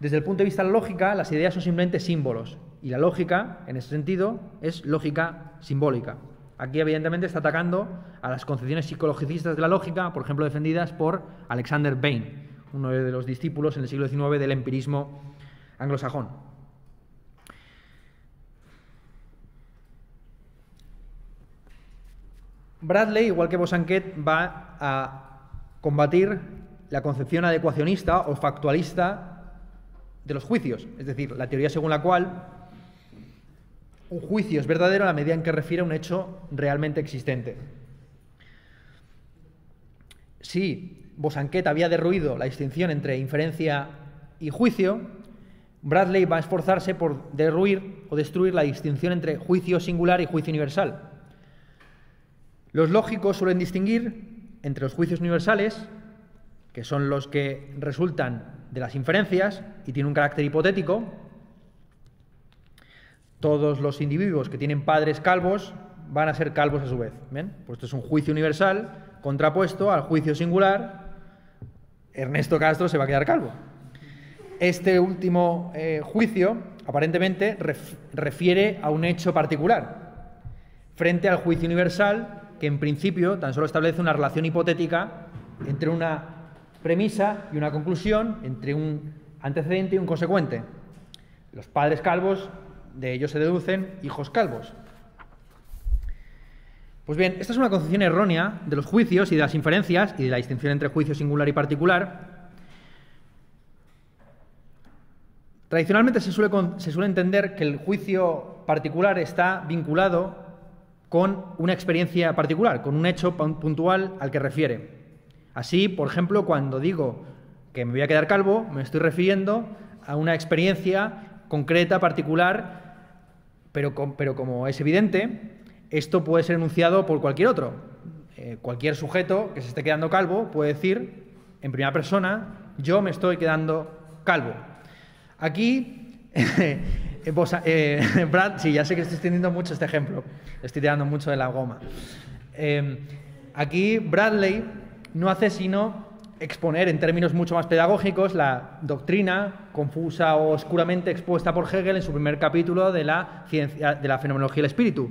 Desde el punto de vista de la lógica, las ideas son simplemente símbolos, y la lógica, en ese sentido, es lógica simbólica. Aquí, evidentemente, está atacando a las concepciones psicologicistas de la lógica, por ejemplo, defendidas por Alexander Bain, uno de los discípulos en el siglo XIX del empirismo anglosajón. Bradley, igual que Bosanquet, va a combatir la concepción adecuacionista o factualista de los juicios, es decir, la teoría según la cual un juicio es verdadero a la medida en que refiere a un hecho realmente existente. Si Bosanquet había derruido la distinción entre inferencia y juicio, Bradley va a esforzarse por derruir o destruir la distinción entre juicio singular y juicio universal. Los lógicos suelen distinguir entre los juicios universales, que son los que resultan de las inferencias y tienen un carácter hipotético, todos los individuos que tienen padres calvos van a ser calvos a su vez. Pues esto es un juicio universal contrapuesto al juicio singular. Ernesto Castro se va a quedar calvo. este último eh, juicio aparentemente refiere a un hecho particular, frente al juicio universal que en principio tan solo establece una relación hipotética entre una premisa y una conclusión, entre un antecedente y un consecuente. Los padres calvos, de ellos se deducen hijos calvos. Pues bien, esta es una concepción errónea de los juicios y de las inferencias y de la distinción entre juicio singular y particular. Tradicionalmente se suele, se suele entender que el juicio particular está vinculado con una experiencia particular, con un hecho puntual al que refiere. Así, por ejemplo, cuando digo que me voy a quedar calvo, me estoy refiriendo a una experiencia concreta, particular, pero, como es evidente, esto puede ser enunciado por cualquier otro. Eh, cualquier sujeto que se esté quedando calvo puede decir en primera persona, yo me estoy quedando calvo. Aquí, eh, eh, Brad, sí, ya sé que estoy extendiendo mucho este ejemplo, estoy tirando mucho de la goma. aquí Bradley no hace sino exponer en términos mucho más pedagógicos la doctrina confusa o oscuramente expuesta por Hegel en su primer capítulo de la, ciencia, de la fenomenología del espíritu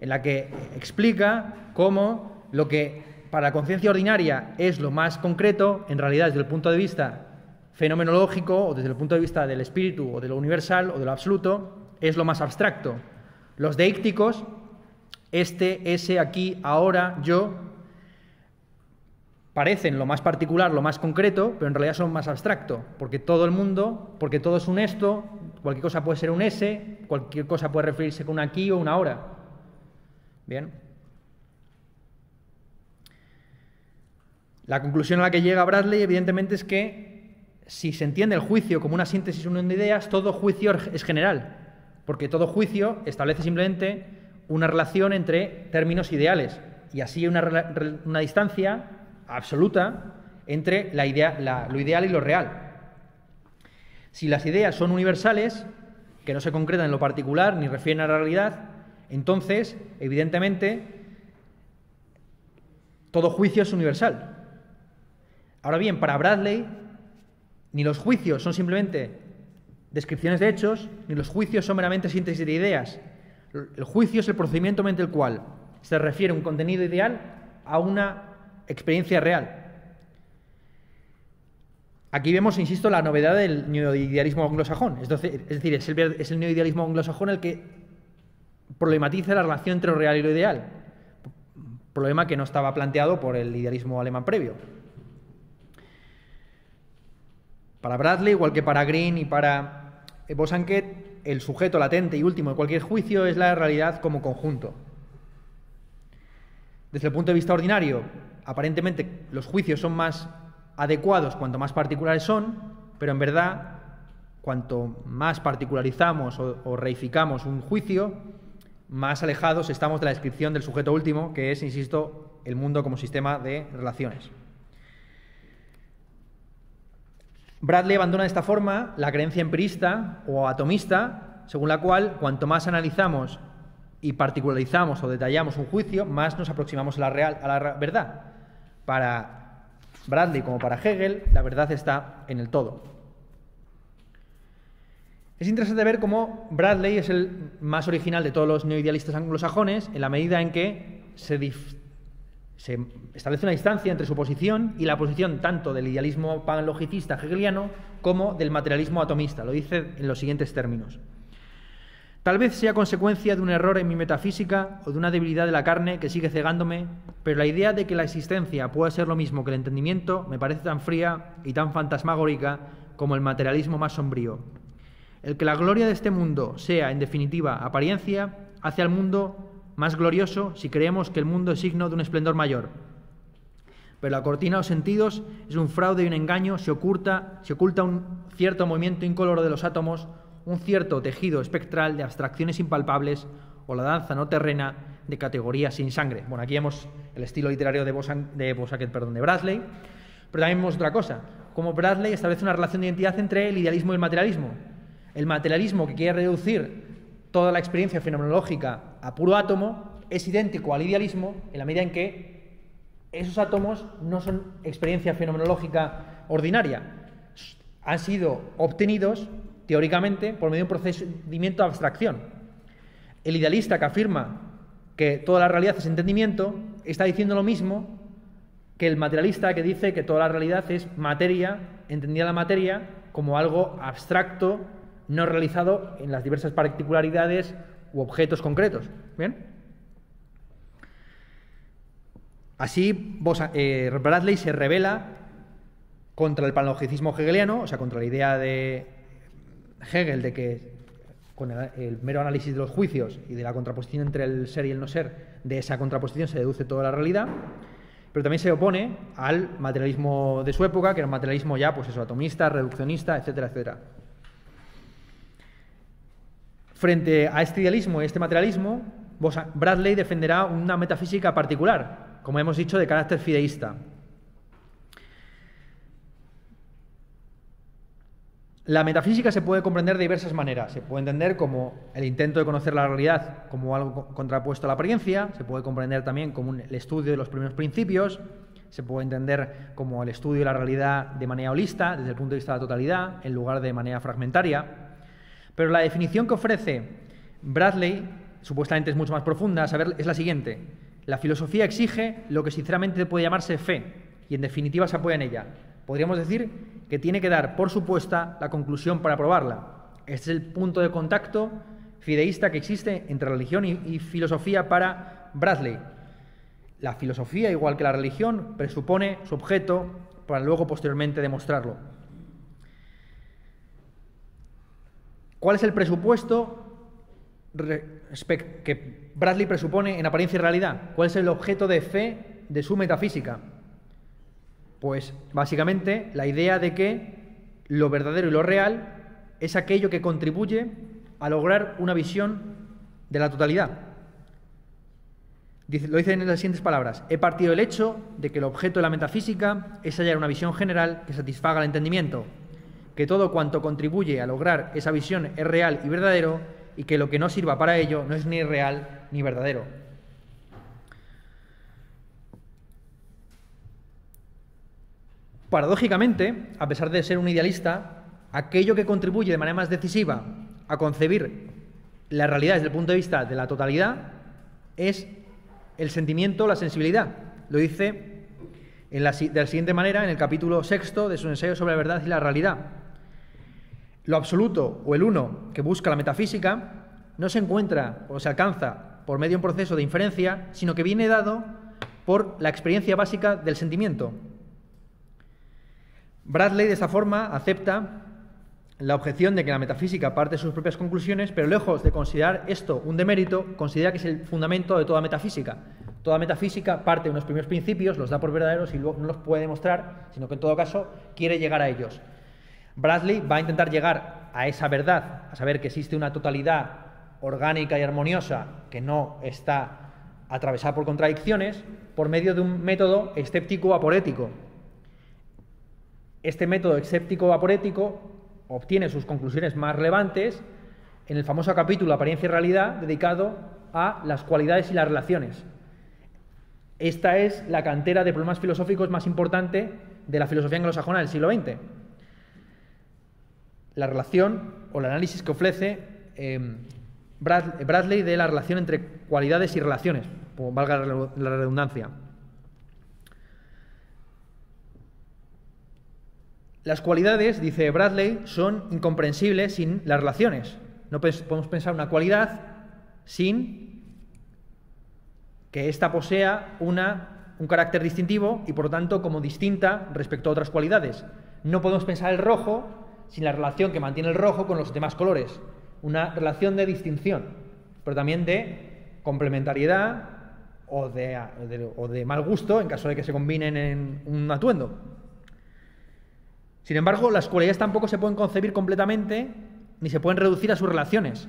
en la que explica cómo lo que para la conciencia ordinaria es lo más concreto, en realidad desde el punto de vista fenomenológico o desde el punto de vista del espíritu o de lo universal o de lo absoluto, es lo más abstracto. Los deícticos, este, ese, aquí, ahora, yo, parecen lo más particular, lo más concreto, pero en realidad son más abstracto, porque todo el mundo, porque todo es un esto, cualquier cosa puede ser un ese, cualquier cosa puede referirse con un aquí o una ahora. Bien. La conclusión a la que llega Bradley, evidentemente, es que si se entiende el juicio como una síntesis unión de ideas, todo juicio es general, porque todo juicio establece simplemente una relación entre términos ideales y así una distancia absoluta entre la idea, lo ideal y lo real. Si las ideas son universales, que no se concretan en lo particular ni refieren a la realidad, entonces, evidentemente, todo juicio es universal. Ahora bien, para Bradley, ni los juicios son simplemente descripciones de hechos, ni los juicios son meramente síntesis de ideas. El juicio es el procedimiento mediante el cual se refiere un contenido ideal a una experiencia real. Aquí vemos, insisto, la novedad del neoidealismo anglosajón. Es decir, es el, neoidealismo anglosajón el que problematiza la relación entre lo real y lo ideal, problema que no estaba planteado por el idealismo alemán previo. Para Bradley, igual que para Green y para Bosanquet, el sujeto latente y último de cualquier juicio es la realidad como conjunto. Desde el punto de vista ordinario, aparentemente los juicios son más adecuados cuanto más particulares son, pero en verdad, cuanto más particularizamos o, reificamos un juicio, más alejados estamos de la descripción del sujeto último, que es, insisto, el mundo como sistema de relaciones. Bradley abandona de esta forma la creencia empirista o atomista, según la cual cuanto más analizamos y particularizamos o detallamos un juicio, más nos aproximamos a la, real, a la verdad. Para Bradley como para Hegel, la verdad está en el todo. Es interesante ver cómo Bradley es el más original de todos los neoidealistas anglosajones en la medida en que se, establece una distancia entre su posición y la posición tanto del idealismo panlogicista hegeliano como del materialismo atomista. Lo dice en los siguientes términos. Tal vez sea consecuencia de un error en mi metafísica o de una debilidad de la carne que sigue cegándome, pero la idea de que la existencia puede ser lo mismo que el entendimiento me parece tan fría y tan fantasmagórica como el materialismo más sombrío. El que la gloria de este mundo sea, en definitiva, apariencia, hace al mundo más glorioso si creemos que el mundo es signo de un esplendor mayor. Pero la cortina de los sentidos es un fraude y un engaño, se oculta, se oculta un cierto movimiento incoloro de los átomos, un cierto tejido espectral de abstracciones impalpables o la danza no terrena de categorías sin sangre. Bueno, aquí vemos el estilo literario de, Bosan, de, perdón, de Bradley, pero también vemos otra cosa, como Bradley establece una relación de identidad entre el idealismo y el materialismo. El materialismo que quiere reducir toda la experiencia fenomenológica a puro átomo es idéntico al idealismo en la medida en que esos átomos no son experiencia fenomenológica ordinaria. han sido obtenidos teóricamente por medio de un procedimiento de abstracción. El idealista que afirma que toda la realidad es entendimiento está diciendo lo mismo que el materialista que dice que toda la realidad es materia, entendida la materia como algo abstracto, no realizado en las diversas particularidades u objetos concretos. ¿Bien? Así, eh, Bradley se revela contra el panlogicismo hegeliano, o sea, contra la idea de Hegel de que con el, mero análisis de los juicios y de la contraposición entre el ser y el no ser, de esa contraposición se deduce toda la realidad, pero también se opone al materialismo de su época, que era un materialismo ya, pues eso, atomista, reduccionista, etcétera, etcétera. Frente a este idealismo y este materialismo, Bradley defenderá una metafísica particular, como hemos dicho, de carácter fideísta. La metafísica se puede comprender de diversas maneras. Se puede entender como el intento de conocer la realidad como algo contrapuesto a la apariencia, se puede comprender también como el estudio de los primeros principios, se puede entender como el estudio de la realidad de manera holista, desde el punto de vista de la totalidad, en lugar de manera fragmentaria. Pero la definición que ofrece Bradley, supuestamente es mucho más profunda, saber, es la siguiente. La filosofía exige lo que sinceramente puede llamarse fe, y en definitiva se apoya en ella. Podríamos decir que tiene que dar por supuesta la conclusión para probarla. Este es el punto de contacto fideísta que existe entre religión y, filosofía para Bradley. La filosofía, igual que la religión, presupone su objeto para luego posteriormente demostrarlo. ¿Cuál es el presupuesto que Bradley presupone en apariencia y realidad? ¿Cuál es el objeto de fe de su metafísica? Pues básicamente la idea de que lo verdadero y lo real es aquello que contribuye a lograr una visión de la totalidad. lo dice en las siguientes palabras. He partido del hecho de que el objeto de la metafísica es hallar una visión general que satisfaga el entendimiento, que todo cuanto contribuye a lograr esa visión es real y verdadero y que lo que no sirva para ello no es ni real ni verdadero. Paradójicamente, a pesar de ser un idealista, aquello que contribuye de manera más decisiva a concebir la realidad desde el punto de vista de la totalidad es el sentimiento, la sensibilidad. Lo dice de la siguiente manera en el capítulo sexto de su ensayo sobre la verdad y la realidad. Lo absoluto o el uno que busca la metafísica no se encuentra o se alcanza por medio de un proceso de inferencia, sino que viene dado por la experiencia básica del sentimiento, Bradley de esa forma acepta la objeción de que la metafísica parte de sus propias conclusiones, pero lejos de considerar esto un demérito, considera que es el fundamento de toda metafísica. Toda metafísica parte de unos primeros principios, los da por verdaderos y luego no los puede demostrar, sino que en todo caso quiere llegar a ellos. Bradley va a intentar llegar a esa verdad, a saber que existe una totalidad orgánica y armoniosa que no está atravesada por contradicciones, por medio de un método escéptico aporético, este método escéptico vaporético obtiene sus conclusiones más relevantes en el famoso capítulo Apariencia y Realidad dedicado a las cualidades y las relaciones. Esta es la cantera de problemas filosóficos más importante de la filosofía anglosajona del siglo XX. La relación o el análisis que ofrece em, Bradley de la relación entre cualidades y relaciones, valga la redundancia. Las cualidades, dice Bradley, son incomprensibles sin las relaciones. No podemos pensar una cualidad sin que ésta posea una, un carácter distintivo y por lo tanto como distinta respecto a otras cualidades. No podemos pensar el rojo sin la relación que mantiene el rojo con los demás colores. Una relación de distinción, pero también de complementariedad o de, o de mal gusto en caso de que se combinen en un atuendo. Sin embargo, las cualidades tampoco se pueden concebir completamente ni se pueden reducir a sus relaciones,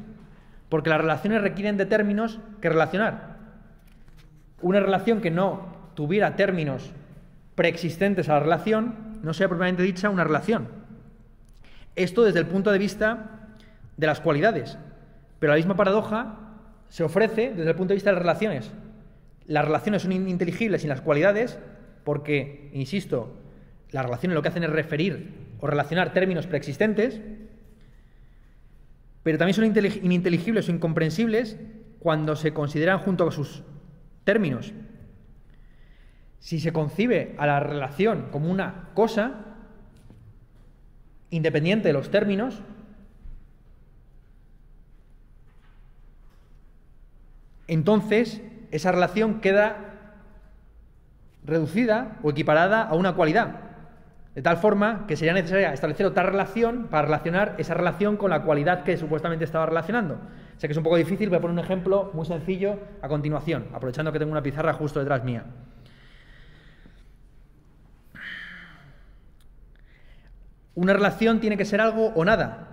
porque las relaciones requieren de términos que relacionar. Una relación que no tuviera términos preexistentes a la relación no sería propiamente dicha una relación. Esto desde el punto de vista de las cualidades, pero la misma paradoja se ofrece desde el punto de vista de las relaciones. Las relaciones son ininteligibles sin las cualidades porque, insisto, las relaciones lo que hacen es referir o relacionar términos preexistentes, pero también son ininteligibles o incomprensibles cuando se consideran junto a sus términos. Si se concibe a la relación como una cosa, independiente de los términos, entonces esa relación queda reducida o equiparada a una cualidad. De tal forma que sería necesaria establecer otra relación para relacionar esa relación con la cualidad que supuestamente estaba relacionando. Sé que es un poco difícil, voy a poner un ejemplo muy sencillo a continuación, aprovechando que tengo una pizarra justo detrás mía. Una relación tiene que ser algo o nada.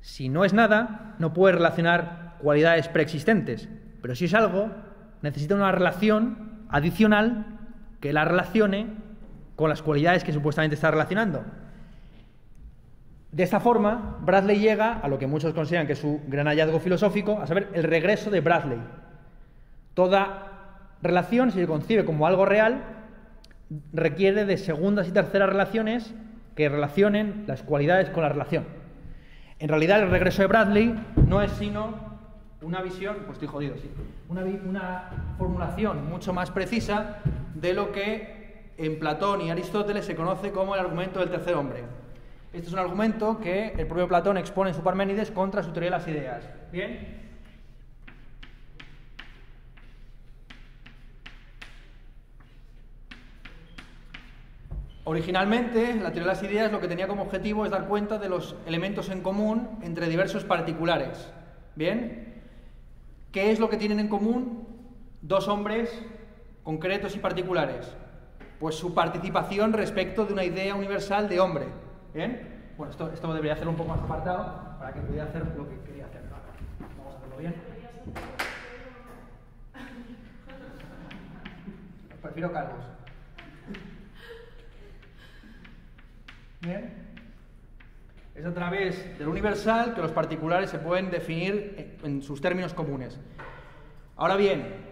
Si no es nada, no puede relacionar cualidades preexistentes. Pero si es algo, necesita una relación adicional que la relacione con las cualidades que supuestamente está relacionando. De esta forma, Bradley llega a lo que muchos consideran que es su gran hallazgo filosófico, a saber, el regreso de Bradley. Toda relación, si se concibe como algo real, requiere de segundas y terceras relaciones que relacionen las cualidades con la relación. En realidad, el regreso de Bradley no es sino una visión, pues estoy jodido, sí, una, una formulación mucho más precisa de lo que en Platón y Aristóteles se conoce como el argumento del tercer hombre. Este es un argumento que el propio Platón expone en su Parménides contra su teoría de las ideas. ¿Bien? Originalmente, la teoría de las ideas lo que tenía como objetivo es dar cuenta de los elementos en común entre diversos particulares. ¿Bien? ¿Qué es lo que tienen en común dos hombres concretos y particulares? Pues su participación respecto de una idea universal de hombre. ¿Bien? Bueno, esto, esto debería hacerlo un poco más apartado para que pudiera hacer lo que quería hacer. Vamos a hacerlo bien. Prefiero calvos. Bien. Es a través del universal que los particulares se pueden definir en sus términos comunes. Ahora bien,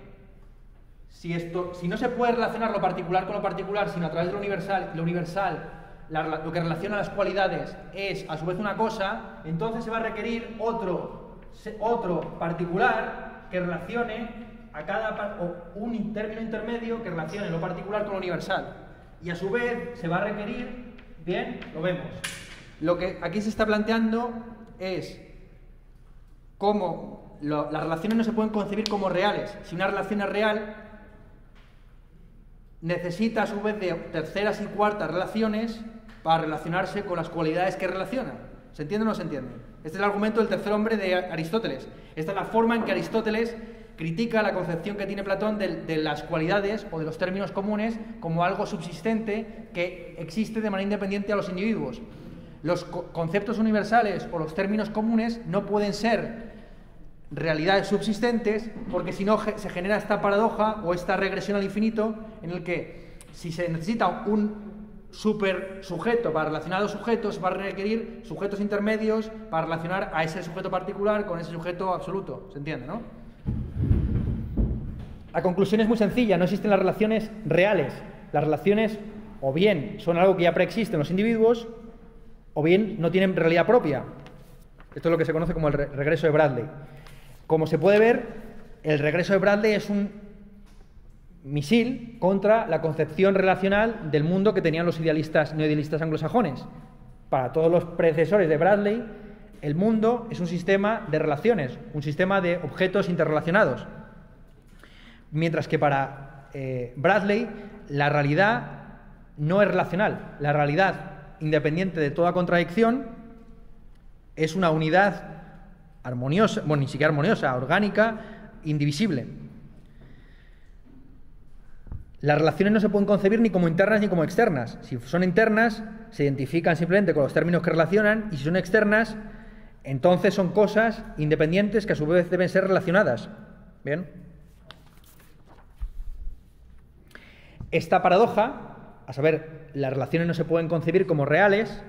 si, esto, si no se puede relacionar lo particular con lo particular, sino a través de lo universal, lo universal, lo que relaciona las cualidades es a su vez una cosa, entonces se va a requerir otro, otro particular que relacione a cada o un término intermedio que relacione lo particular con lo universal. Y a su vez se va a requerir, bien, lo vemos, lo que aquí se está planteando es cómo las relaciones no se pueden concebir como reales. Si una relación es real, necesita a su vez de terceras y cuartas relaciones para relacionarse con las cualidades que relacionan. ¿Se entiende o no se entiende? Este es el argumento del tercer hombre de Aristóteles. Esta es la forma en que Aristóteles critica la concepción que tiene Platón de, de, las cualidades o de los términos comunes como algo subsistente que existe de manera independiente a los individuos. Los conceptos universales o los términos comunes no pueden ser realidades subsistentes porque si no se genera esta paradoja o esta regresión al infinito en el que si se necesita un super sujeto para relacionar a los sujetos va a requerir sujetos intermedios para relacionar a ese sujeto particular con ese sujeto absoluto. ¿Se entiende, no? La conclusión es muy sencilla, no existen las relaciones reales. Las relaciones o bien son algo que ya preexiste en los individuos o bien no tienen realidad propia. Esto es lo que se conoce como el regreso de Bradley. Como se puede ver, el regreso de Bradley es un misil contra la concepción relacional del mundo que tenían los idealistas neoidealistas anglosajones. Para todos los predecesores de Bradley, el mundo es un sistema de relaciones, un sistema de objetos interrelacionados. Mientras que para eh, Bradley la realidad no es relacional, la realidad independiente de toda contradicción, es una unidad armoniosa, bueno, ni siquiera armoniosa, orgánica, indivisible. Las relaciones no se pueden concebir ni como internas ni como externas. Si son internas, se identifican simplemente con los términos que relacionan, y si son externas, entonces son cosas independientes que a su vez deben ser relacionadas. ¿Bien? Esta paradoja, a saber, las relaciones no se pueden concebir como reales,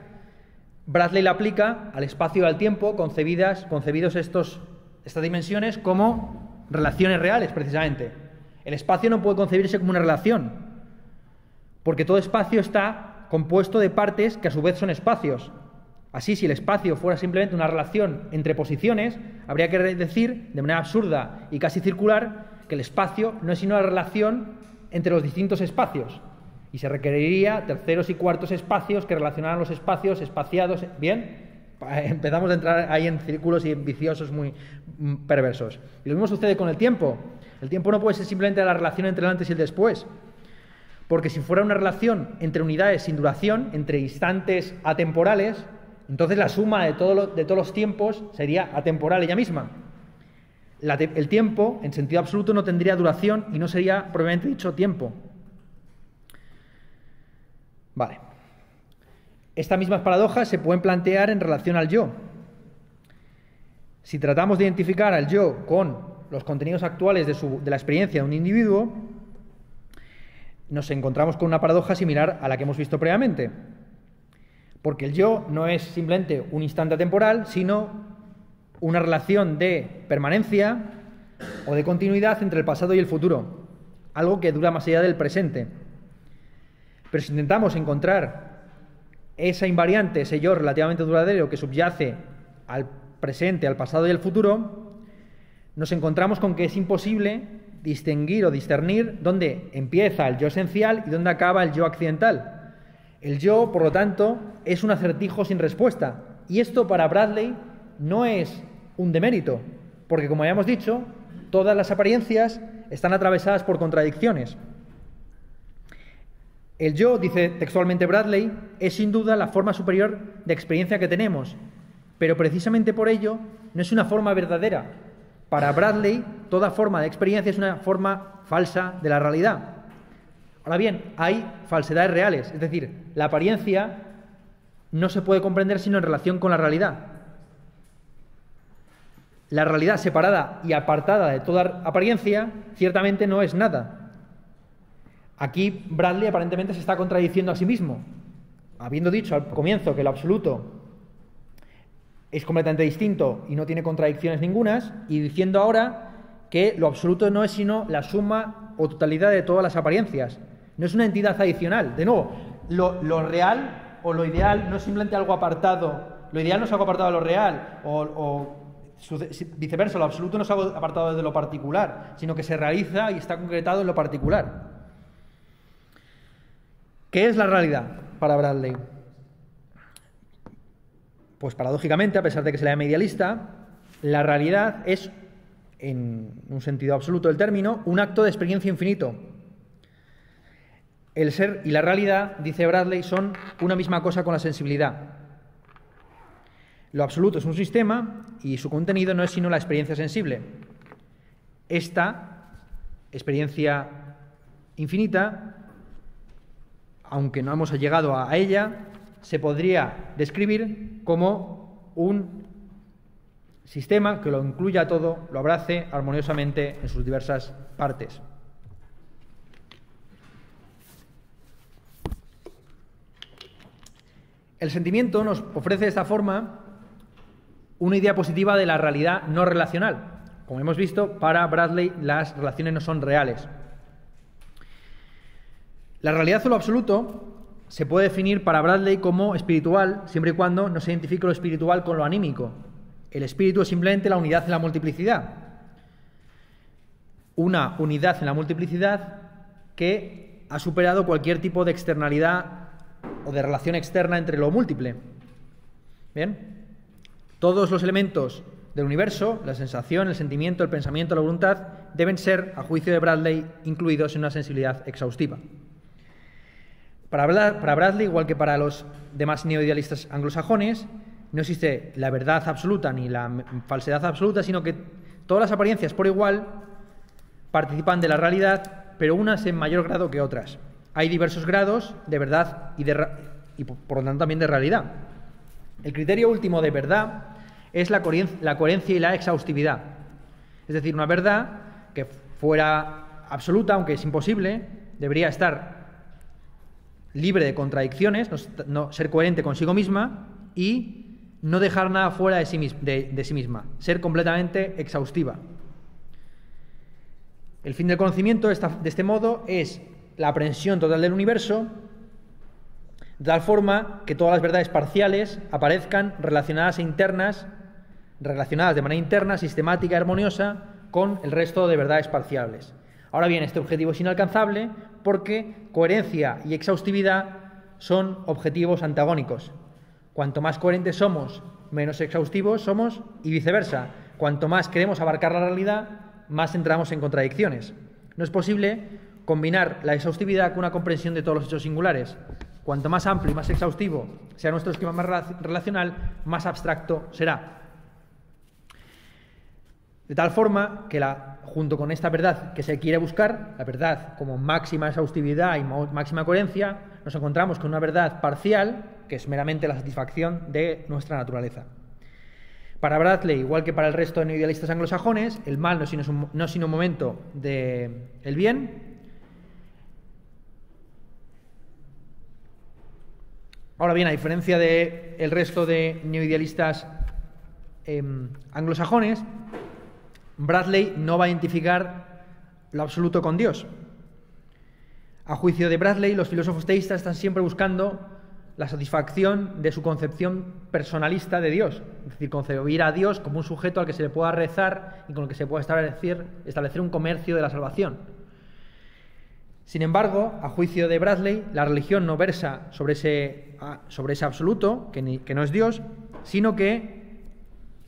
Bradley la aplica al espacio y al tiempo, concebidas, estos, estas dimensiones como relaciones reales, precisamente. El espacio no puede concebirse como una relación, porque todo espacio está compuesto de partes que a su vez son espacios. Así, si el espacio fuera simplemente una relación entre posiciones, habría que decir, de manera absurda y casi circular, que el espacio no es sino una relación entre los distintos espacios. Y se requeriría terceros y cuartos espacios que relacionaran los espacios espaciados. ¿Bien? Empezamos a entrar ahí en círculos y viciosos muy mm, perversos. Y lo mismo sucede con el tiempo. El tiempo no puede ser simplemente la relación entre el antes y el después. Porque si fuera una relación entre unidades sin duración, entre instantes atemporales, entonces la suma de, de todos los tiempos sería atemporal ella misma. el tiempo, en sentido absoluto, no tendría duración y no sería probablemente dicho tiempo. Vale. Estas mismas paradojas se pueden plantear en relación al yo. Si tratamos de identificar al yo con los contenidos actuales de, de la experiencia de un individuo, nos encontramos con una paradoja similar a la que hemos visto previamente. Porque el yo no es simplemente un instante temporal, sino una relación de permanencia o de continuidad entre el pasado y el futuro, algo que dura más allá del presente. Pero si intentamos encontrar esa invariante, ese yo relativamente duradero que subyace al presente, al pasado y al futuro, nos encontramos con que es imposible distinguir o discernir dónde empieza el yo esencial y dónde acaba el yo accidental. El yo, por lo tanto, es un acertijo sin respuesta. Y esto para Bradley no es un demérito, porque como ya hemos dicho, todas las apariencias están atravesadas por contradicciones. El yo, dice textualmente Bradley, es sin duda la forma superior de experiencia que tenemos, pero precisamente por ello no es una forma verdadera. Para Bradley, toda forma de experiencia es una forma falsa de la realidad. Ahora bien, hay falsedades reales, es decir, la apariencia no se puede comprender sino en relación con la realidad. La realidad separada y apartada de toda apariencia ciertamente no es nada. Aquí Bradley aparentemente se está contradiciendo a sí mismo, habiendo dicho al comienzo que lo absoluto es completamente distinto y no tiene contradicciones ningunas, y diciendo ahora que lo absoluto no es sino la suma o totalidad de todas las apariencias, no es una entidad adicional. De nuevo, lo, real o lo ideal no es simplemente algo apartado, lo ideal no es algo apartado de lo real, o, viceversa, lo absoluto no es algo apartado de lo particular, sino que se realiza y está concretado en lo particular. ¿Qué es la realidad para Bradley? Pues paradójicamente, a pesar de que se le llame idealista, la realidad es, en un sentido absoluto del término, un acto de experiencia infinito, el ser y la realidad, dice Bradley, son una misma cosa con la sensibilidad. Lo absoluto es un sistema y su contenido no es sino la experiencia sensible. Esta experiencia infinita, aunque no hemos llegado a ella, se podría describir como un sistema que lo incluya todo, lo abrace armoniosamente en sus diversas partes. El sentimiento nos ofrece de esta forma una idea positiva de la realidad no relacional. Como hemos visto, para Bradley las relaciones no son reales. La realidad o lo absoluto se puede definir para Bradley como espiritual siempre y cuando no se identifique lo espiritual con lo anímico. El espíritu es simplemente la unidad en la multiplicidad. Una unidad en la multiplicidad que ha superado cualquier tipo de externalidad o de relación externa entre lo múltiple. Bien, todos los elementos del universo, la sensación, el sentimiento, el pensamiento, la voluntad, deben ser, a juicio de Bradley, incluidos en una sensibilidad exhaustiva. Para, Bradley, igual que para los demás neoidealistas anglosajones, no existe la verdad absoluta ni la falsedad absoluta, sino que todas las apariencias por igual participan de la realidad, pero unas en mayor grado que otras hay diversos grados de verdad y, por lo tanto también de realidad. El criterio último de verdad es la coherencia y la exhaustividad. Es decir, una verdad que fuera absoluta, aunque es imposible, debería estar libre de contradicciones, no, ser coherente consigo misma y no dejar nada fuera de sí, de misma, ser completamente exhaustiva. El fin del conocimiento de este modo es la aprehensión total del universo de tal forma que todas las verdades parciales aparezcan relacionadas e internas, relacionadas de manera interna, sistemática armoniosa con el resto de verdades parciales. Ahora bien, este objetivo es inalcanzable porque coherencia y exhaustividad son objetivos antagónicos. Cuanto más coherentes somos, menos exhaustivos somos y viceversa. Cuanto más queremos abarcar la realidad, más entramos en contradicciones. No es posible combinar la exhaustividad con una comprensión de todos los hechos singulares. Cuanto más amplio y más exhaustivo sea nuestro esquema más relacional, más abstracto será. De tal forma que la, junto con esta verdad que se quiere buscar, la verdad como máxima exhaustividad y máxima coherencia, nos encontramos con una verdad parcial, que es meramente la satisfacción de nuestra naturaleza. Para Bradley, igual que para el resto de neoidealistas anglosajones, el mal no es sino, no un momento del el bien, Ahora bien, a diferencia del resto de neoidealistas em, anglosajones, Bradley no va a identificar lo absoluto con Dios. A juicio de Bradley, los filósofos teístas están siempre buscando la satisfacción de su concepción personalista de Dios, es decir, concebir a Dios como un sujeto al que se le pueda rezar y con el que se pueda establecer, un comercio de la salvación. Sin embargo, a juicio de Bradley, la religión no versa sobre ese, sobre ese absoluto, que, que no es Dios, sino que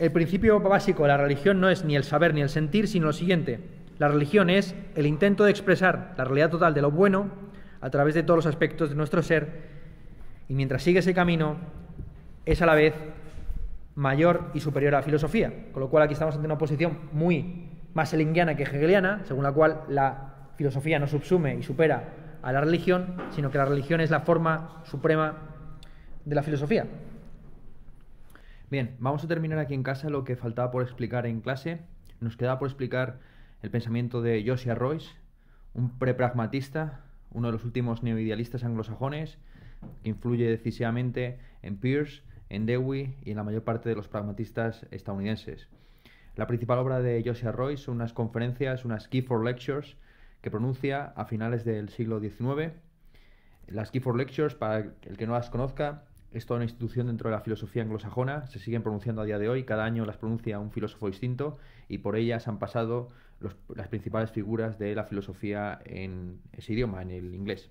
el principio básico de la religión no es ni el saber ni el sentir, sino lo siguiente. La religión es el intento de expresar la realidad total de lo bueno a través de todos los aspectos de nuestro ser, y mientras sigue ese camino, es a la vez mayor y superior a la filosofía. Con lo cual aquí estamos ante una posición muy más elingiana que hegeliana, según la cual la filosofía no subsume y supera a la religión, sino que la religión es la forma suprema de la filosofía. Bien, vamos a terminar aquí en casa lo que faltaba por explicar en clase. Nos queda por explicar el pensamiento de Josiah Royce, un prepragmatista, uno de los últimos neoidealistas anglosajones, que influye decisivamente en Peirce, en Dewey y en la mayor parte de los pragmatistas estadounidenses. La principal obra de Josiah Royce son unas conferencias, unas Key for Lectures, que pronuncia a finales del siglo XIX. Las Gifford Lectures, para el que no las conozca, es toda una institución dentro de la filosofía anglosajona, se siguen pronunciando a día de hoy, cada año las pronuncia un filósofo distinto y por ellas han pasado las principales figuras de la filosofía en ese idioma, en el inglés.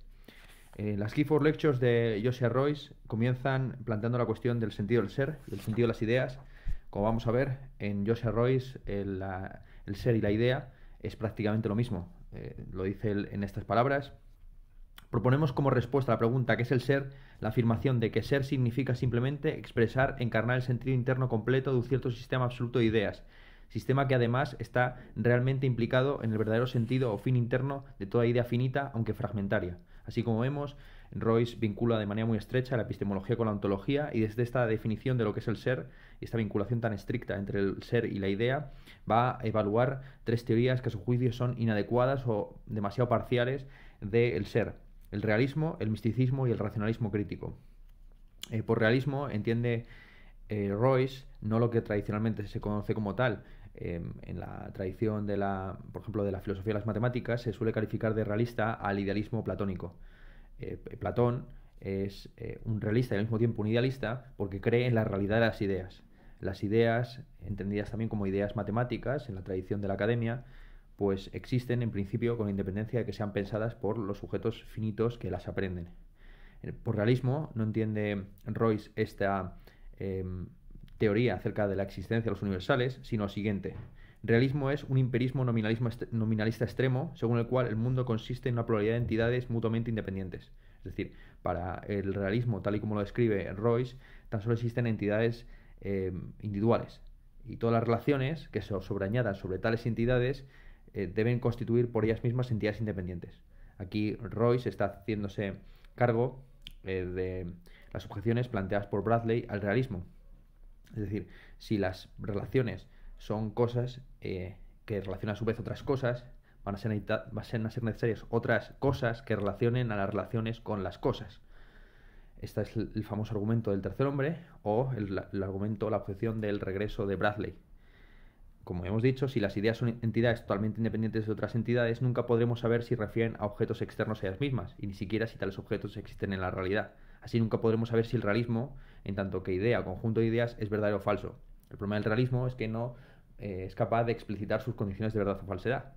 Eh, las Gifford Lectures de Josiah Royce comienzan planteando la cuestión del sentido del ser, del sentido de las ideas. Como vamos a ver, en Josiah Royce el ser y la idea es prácticamente lo mismo. Eh, lo dice él en estas palabras. Proponemos como respuesta a la pregunta ¿qué es el ser? La afirmación de que ser significa simplemente expresar, encarnar el sentido interno completo de un cierto sistema absoluto de ideas, sistema que además está realmente implicado en el verdadero sentido o fin interno de toda idea finita, aunque fragmentaria. Así como vemos, Royce vincula de manera muy estrecha la epistemología con la ontología y desde esta definición de lo que es el ser esta vinculación tan estricta entre el ser y la idea va a evaluar tres teorías que a su juicio son inadecuadas o demasiado parciales del ser. El realismo, el misticismo y el racionalismo crítico. Eh, por realismo entiende eh, Royce no lo que tradicionalmente se conoce como tal, em, en la tradición de la, por ejemplo, de la filosofía de las matemáticas, se suele calificar de realista al idealismo platónico. Eh, Platón es un realista y al mismo tiempo un idealista porque cree en la realidad de las ideas. Las ideas, entendidas también como ideas matemáticas en la tradición de la academia, pues existen en principio con independencia de que sean pensadas por los sujetos finitos que las aprenden. Eh, por realismo no entiende Royce esta em, teoría acerca de la existencia de los universales, sino lo siguiente. Realismo es un imperismo nominalista extremo, según el cual el mundo consiste en una pluralidad de entidades mutuamente independientes. Es decir, para el realismo, tal y como lo describe Royce, tan solo existen entidades eh, individuales. Y todas las relaciones que se sobreañadan sobre tales entidades eh, deben constituir por ellas mismas entidades independientes. Aquí Royce está haciéndose cargo eh, de las objeciones planteadas por Bradley al realismo. Es decir, si las relaciones son cosas eh, que relacionan a su vez otras cosas, van a, ser, van a ser necesarias otras cosas que relacionen a las relaciones con las cosas. Este es el, famoso argumento del tercer hombre o el, el argumento, la objeción del regreso de Bradley. Como hemos dicho, si las ideas son entidades totalmente independientes de otras entidades, nunca podremos saber si refieren a objetos externos a ellas mismas, y ni siquiera si tales objetos existen en la realidad. Así nunca podremos saber si el realismo, en tanto que idea conjunto de ideas, es verdadero o falso. El problema del realismo es que no eh, es capaz de explicitar sus condiciones de verdad o falsedad.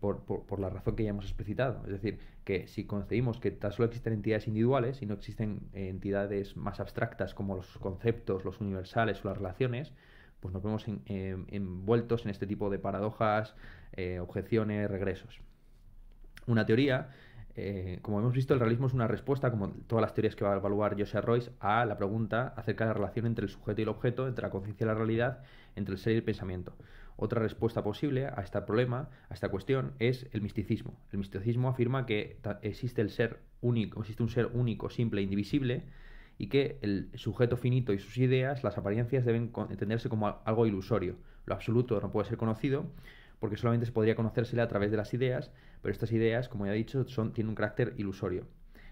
Por, por, la razón que ya hemos explicitado. Es decir, que si concebimos que tan solo existen entidades individuales y no existen eh, entidades más abstractas como los conceptos, los universales o las relaciones, pues nos vemos envueltos en este tipo de paradojas, eh, objeciones, regresos. Una teoría, eh, como hemos visto, el realismo es una respuesta, como todas las teorías que va a evaluar Josiah Royce, a la pregunta acerca de la relación entre el sujeto y el objeto, entre la conciencia y la realidad, entre el ser y el pensamiento. Otra respuesta posible a este problema, a esta cuestión, es el misticismo. El misticismo afirma que existe el ser único, existe un ser único, simple, indivisible, y que el sujeto finito y sus ideas, las apariencias, deben entenderse como algo ilusorio. Lo absoluto no puede ser conocido porque solamente se podría conocérsele a través de las ideas, pero estas ideas, como ya he dicho, son, tienen un carácter ilusorio.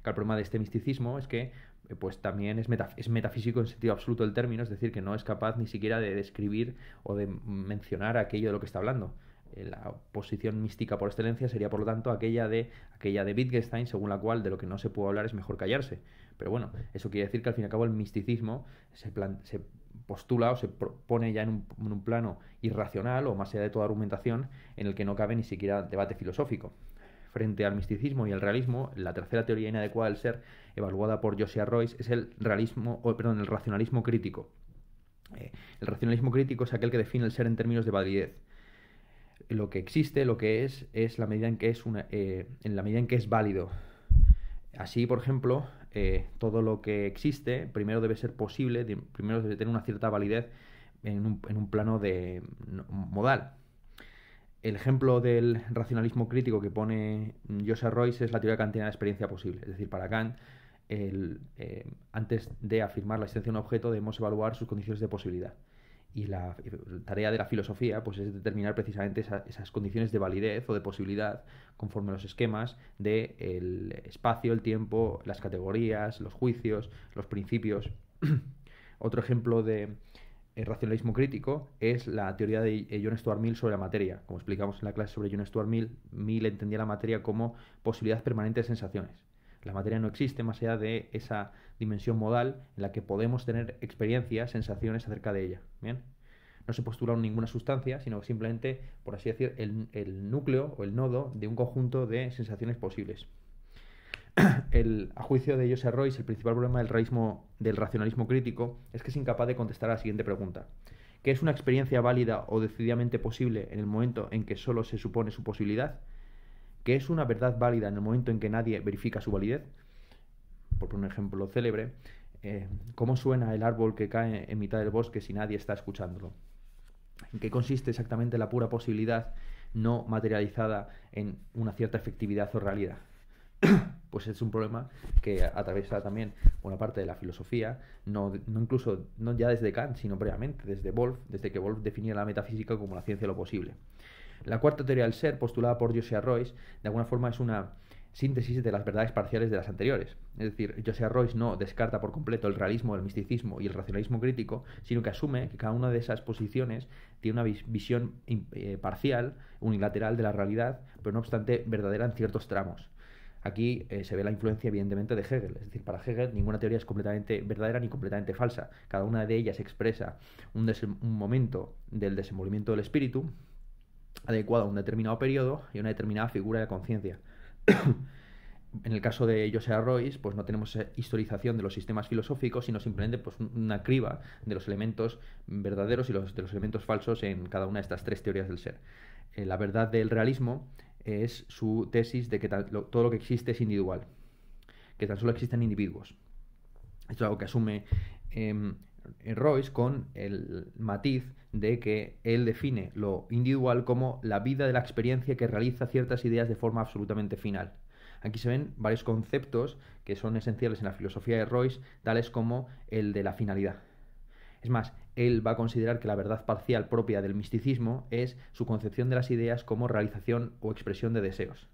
el problema de este misticismo es que eh, pues también es, es metafísico en sentido absoluto del término, es decir, que no es capaz ni siquiera de describir o de mencionar aquello de lo que está hablando. Eh, la posición mística por excelencia sería, por lo tanto, aquella de, aquella de Wittgenstein, según la cual de lo que no se puede hablar es mejor callarse. Pero bueno, eso quiere decir que al fin y al cabo el misticismo se, postula o se pone ya en un, plano irracional o más allá de toda argumentación en el que no cabe ni siquiera debate filosófico. Frente al misticismo y el realismo, la tercera teoría inadecuada del ser, evaluada por Josiah Royce, es el realismo, o, perdón, el racionalismo crítico. Eh, el racionalismo crítico es aquel que define el ser en términos de validez lo que existe, lo que es, es la medida en que es una, eh, en la medida en que es válido. Así, por ejemplo, eh, todo lo que existe primero debe ser posible, primero debe tener una cierta validez en un, en un plano de modal. El ejemplo del racionalismo crítico que pone Joseph Royce es la teoría kantiana de experiencia posible. Es decir, para Kant, eh, antes de afirmar la existencia de un objeto debemos evaluar sus condiciones de posibilidad y la tarea de la filosofía pues es determinar precisamente esas condiciones de validez o de posibilidad conforme a los esquemas del espacio, el tiempo, las categorías, los juicios, los principios. Otro ejemplo de eh, racionalismo crítico es la teoría de eh, John Stuart Mill sobre la materia. Como explicamos en la clase sobre John Stuart Mill, Mill entendía la materia como posibilidad permanente de sensaciones. La materia no existe más allá de esa dimensión modal en la que podemos tener experiencias, sensaciones acerca de ella. ¿Bien? No se postula ninguna sustancia, sino simplemente, por así decir, el, núcleo o el nodo de un conjunto de sensaciones posibles. El, a juicio de Joseph Royce, el principal problema del, realismo, del racionalismo crítico es que es incapaz de contestar a la siguiente pregunta. ¿Qué es una experiencia válida o decididamente posible en el momento en que solo se supone su posibilidad? que es una verdad válida en el momento en que nadie verifica su validez, por un ejemplo célebre, eh, ¿cómo suena el árbol que cae en mitad del bosque si nadie está escuchándolo? ¿En qué consiste exactamente la pura posibilidad no materializada en una cierta efectividad o realidad? pues es un problema que atraviesa también una parte de la filosofía, no, no, incluso no ya desde Kant, sino previamente, desde Wolff, desde que Wolff definía la metafísica como la ciencia de lo posible. La cuarta teoría del ser, postulada por Josiah Royce, de alguna forma es una síntesis de las verdades parciales de las anteriores. Es decir, Josiah Royce no descarta por completo el realismo, el misticismo y el racionalismo crítico, sino que asume que cada una de esas posiciones tiene una visión eh, parcial, unilateral de la realidad, pero no obstante verdadera en ciertos tramos. Aquí eh, se ve la influencia evidentemente de Hegel, es decir, para Hegel ninguna teoría es completamente verdadera ni completamente falsa. Cada una de ellas expresa un, un momento del desenvolvimiento del espíritu, adecuado a un determinado periodo y a una determinada figura de conciencia. en el caso de Joseph Royce, pues no tenemos historización de los sistemas filosóficos, sino simplemente pues, una criba de los elementos verdaderos y los, de los elementos falsos en cada una de estas tres teorías del ser. Eh, la verdad del realismo es su tesis de que todo lo que existe es individual, que tan solo existen individuos. Esto es algo que asume em, Royce con el matiz de que él define lo individual como la vida de la experiencia que realiza ciertas ideas de forma absolutamente final. Aquí se ven varios conceptos que son esenciales en la filosofía de Royce, tales como el de la finalidad. Es más, él va a considerar que la verdad parcial propia del misticismo es su concepción de las ideas como realización o expresión de deseos.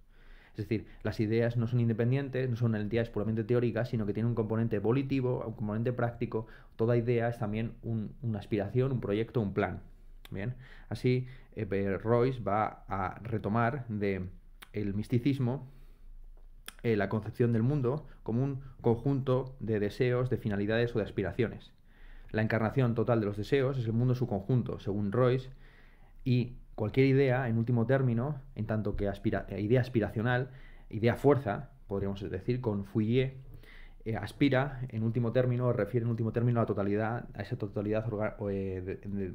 Es decir, las ideas no son independientes, no son entidades puramente teóricas, sino que tienen un componente volitivo, un componente práctico. Toda idea es también una aspiración, un proyecto, un plan. Bien, así eh, Royce va a retomar de el misticismo eh, la concepción del mundo como un conjunto de deseos, de finalidades o de aspiraciones. La encarnación total de los deseos es el mundo su conjunto, según Royce, y cualquier idea, en último término, en tanto que eh, idea aspiracional, idea fuerza, podríamos decir, con Fouillet, eh, aspira, en último término, refiere en último término a la totalidad, a esa totalidad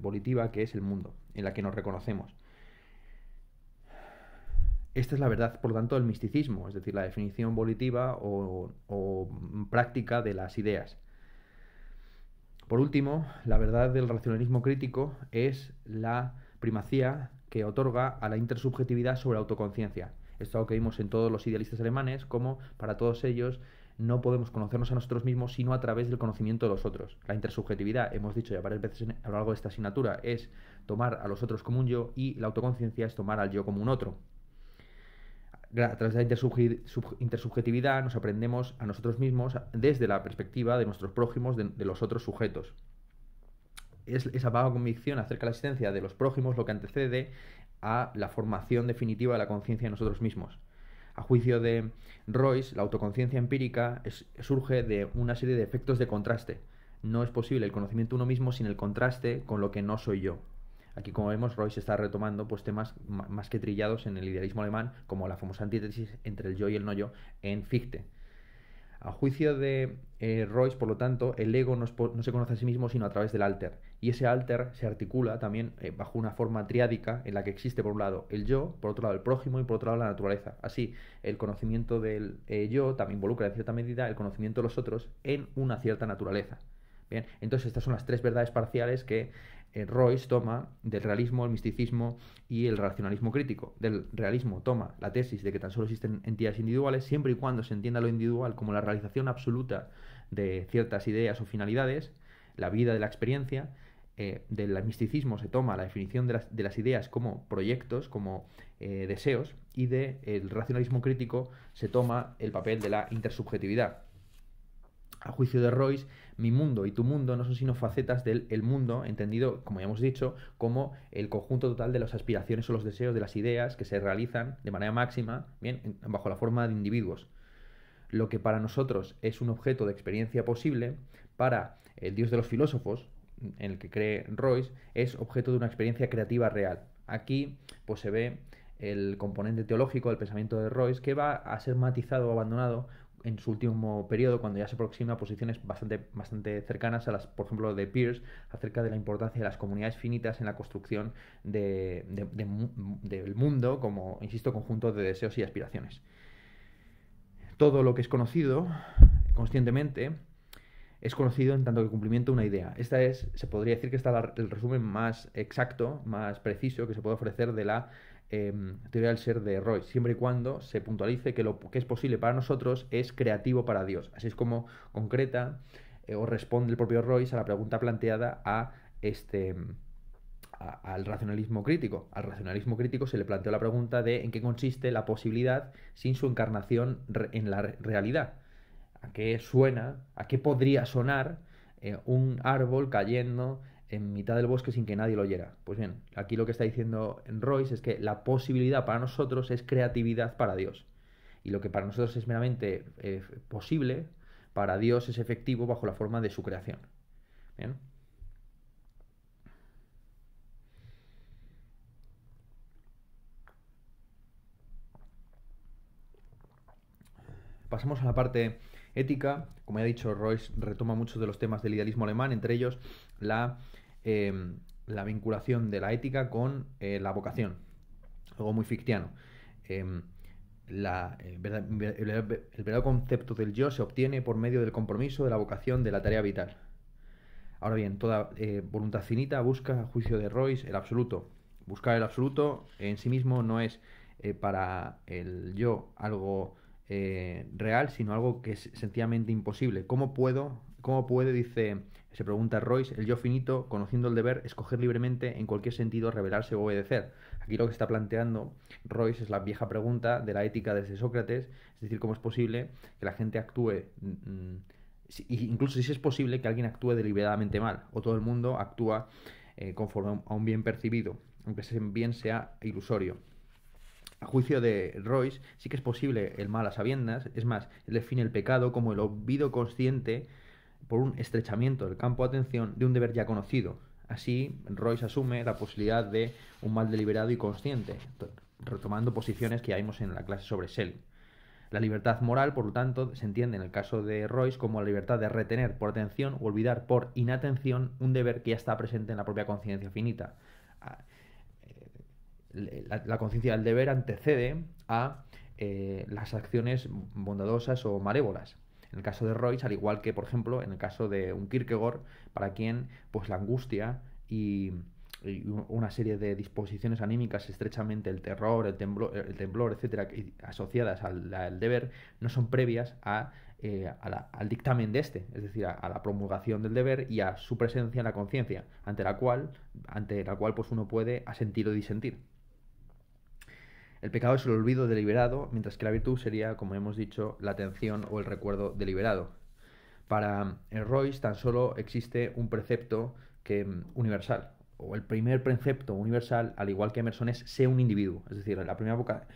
volitiva que es el mundo, en la que nos reconocemos. Esta es la verdad, por lo tanto, del misticismo, es decir, la definición volitiva o, práctica de las ideas. Por último, la verdad del racionalismo crítico es la primacía que otorga a la intersubjetividad sobre la autoconciencia. Esto es algo que vimos en todos los idealistas alemanes, como para todos ellos no podemos conocernos a nosotros mismos sino a través del conocimiento de los otros. La intersubjetividad, hemos dicho ya varias veces a lo largo de esta asignatura, es tomar a los otros como un yo y la autoconciencia es tomar al yo como un otro a través de la intersubjetividad nos aprendemos a nosotros mismos desde la perspectiva de nuestros prójimos, de, los otros sujetos. Es esa vaga convicción acerca de la existencia de los prójimos lo que antecede a la formación definitiva de la conciencia de nosotros mismos. A juicio de Royce, la autoconciencia empírica surge de una serie de efectos de contraste. No es posible el conocimiento de uno mismo sin el contraste con lo que no soy yo. Aquí, como vemos, Royce está retomando pues, temas más que trillados en el idealismo alemán, como la famosa antítesis entre el yo y el no yo en Fichte. A juicio de eh, Royce, por lo tanto, el ego no, se conoce a sí mismo sino a través del alter. Y ese alter se articula también eh, bajo una forma triádica en la que existe, por un lado, el yo, por otro lado, el prójimo y por otro lado, la naturaleza. Así, el conocimiento del eh, yo también involucra en cierta medida el conocimiento de los otros en una cierta naturaleza. Bien, entonces estas son las tres verdades parciales que Royce toma del realismo, el misticismo y el racionalismo crítico. Del realismo toma la tesis de que tan solo existen entidades individuales siempre y cuando se entienda lo individual como la realización absoluta de ciertas ideas o finalidades, la vida de la experiencia. Eh, del misticismo se toma la definición de las, ideas como proyectos, como eh, deseos, y del racionalismo crítico se toma el papel de la intersubjetividad. A juicio de Royce, mi mundo y tu mundo no son sino facetas del mundo, entendido, como ya hemos dicho, como el conjunto total de las aspiraciones o los deseos de las ideas que se realizan de manera máxima, bien, bajo la forma de individuos. Lo que para nosotros es un objeto de experiencia posible, para el Dios de los filósofos, en el que cree Royce, es objeto de una experiencia creativa real. Aquí, pues se ve el componente teológico del pensamiento de Royce que va a ser matizado o abandonado en su último periodo, cuando ya se aproxima a posiciones bastante, bastante cercanas a las, por ejemplo, de Pierce, acerca de la importancia de las comunidades finitas en la construcción de, del mundo como, insisto, conjunto de deseos y aspiraciones. Todo lo que es conocido conscientemente es conocido en tanto que cumplimiento una idea. Esta es, se podría decir que está el resumen más exacto, más preciso que se puede ofrecer de la Em, teoría del ser de Roy, siempre y cuando se puntualice que lo que es posible para nosotros es creativo para Dios. Así es como concreta eh, o responde el propio Royce a la pregunta planteada a este al racionalismo crítico. Al racionalismo crítico se le planteó la pregunta de en qué consiste la posibilidad sin su encarnación en la realidad. ¿A qué suena, a qué podría sonar eh, un árbol cayendo en mitad del bosque sin que nadie lo oyera. Pues bien, aquí lo que está diciendo Royce es que la posibilidad para nosotros es creatividad para Dios. Y lo que para nosotros es meramente eh, posible, para Dios es efectivo bajo la forma de su creación. Bien. Pasamos a la parte ética. Como ya he dicho, Royce retoma muchos de los temas del idealismo alemán, entre ellos la, em, la vinculación de la ética con eh, la vocación, algo muy fictiano. Em, la, el, verdadero concepto del yo se obtiene por medio del compromiso, de la vocación, de la tarea vital. Ahora bien, toda eh, voluntad finita busca, a juicio de Royce, el absoluto. Buscar el absoluto en sí mismo no es eh, para el yo algo eh, real, sino algo que es sencillamente imposible. ¿Cómo puedo, cómo puede, dice, se pregunta Royce, el yo finito, conociendo el deber, escoger libremente en cualquier sentido, revelarse o obedecer? Aquí lo que está planteando Royce es la vieja pregunta de la ética desde Sócrates, es decir, cómo es posible que la gente actúe, mm, incluso si es posible que alguien actúe deliberadamente mal, o todo el mundo actúa eh, conforme a un bien percibido, aunque ese bien sea ilusorio. A juicio de Royce, sí que es posible el mal a sabiendas. Es más, él define el pecado como el olvido consciente por un estrechamiento del campo de atención de un deber ya conocido. Así, Royce asume la posibilidad de un mal deliberado y consciente, retomando posiciones que ya vimos en la clase sobre Shell. La libertad moral, por lo tanto, se entiende en el caso de Royce como la libertad de retener por atención o olvidar por inatención un deber que ya está presente en la propia conciencia finita. Eh, la, conciencia del deber antecede a eh, las acciones bondadosas o malévolas. En el caso de Royce, al igual que, por ejemplo, en el caso de un Kierkegaard, para quien pues la angustia y una serie de disposiciones anímicas estrechamente el terror, el temblor, el temblor etcétera, asociadas al, deber, no son previas a, eh, al dictamen de este, es decir, a, la promulgación del deber y a su presencia en la conciencia, ante la cual, ante la cual pues uno puede asentir o disentir. El pecado es el olvido deliberado, mientras que la virtud sería, como hemos dicho, la atención o el recuerdo deliberado. Para Royce tan solo existe un precepto que, mm, universal, o el primer precepto universal, al igual que Emerson, es ser un individuo. Es decir, la primera boca,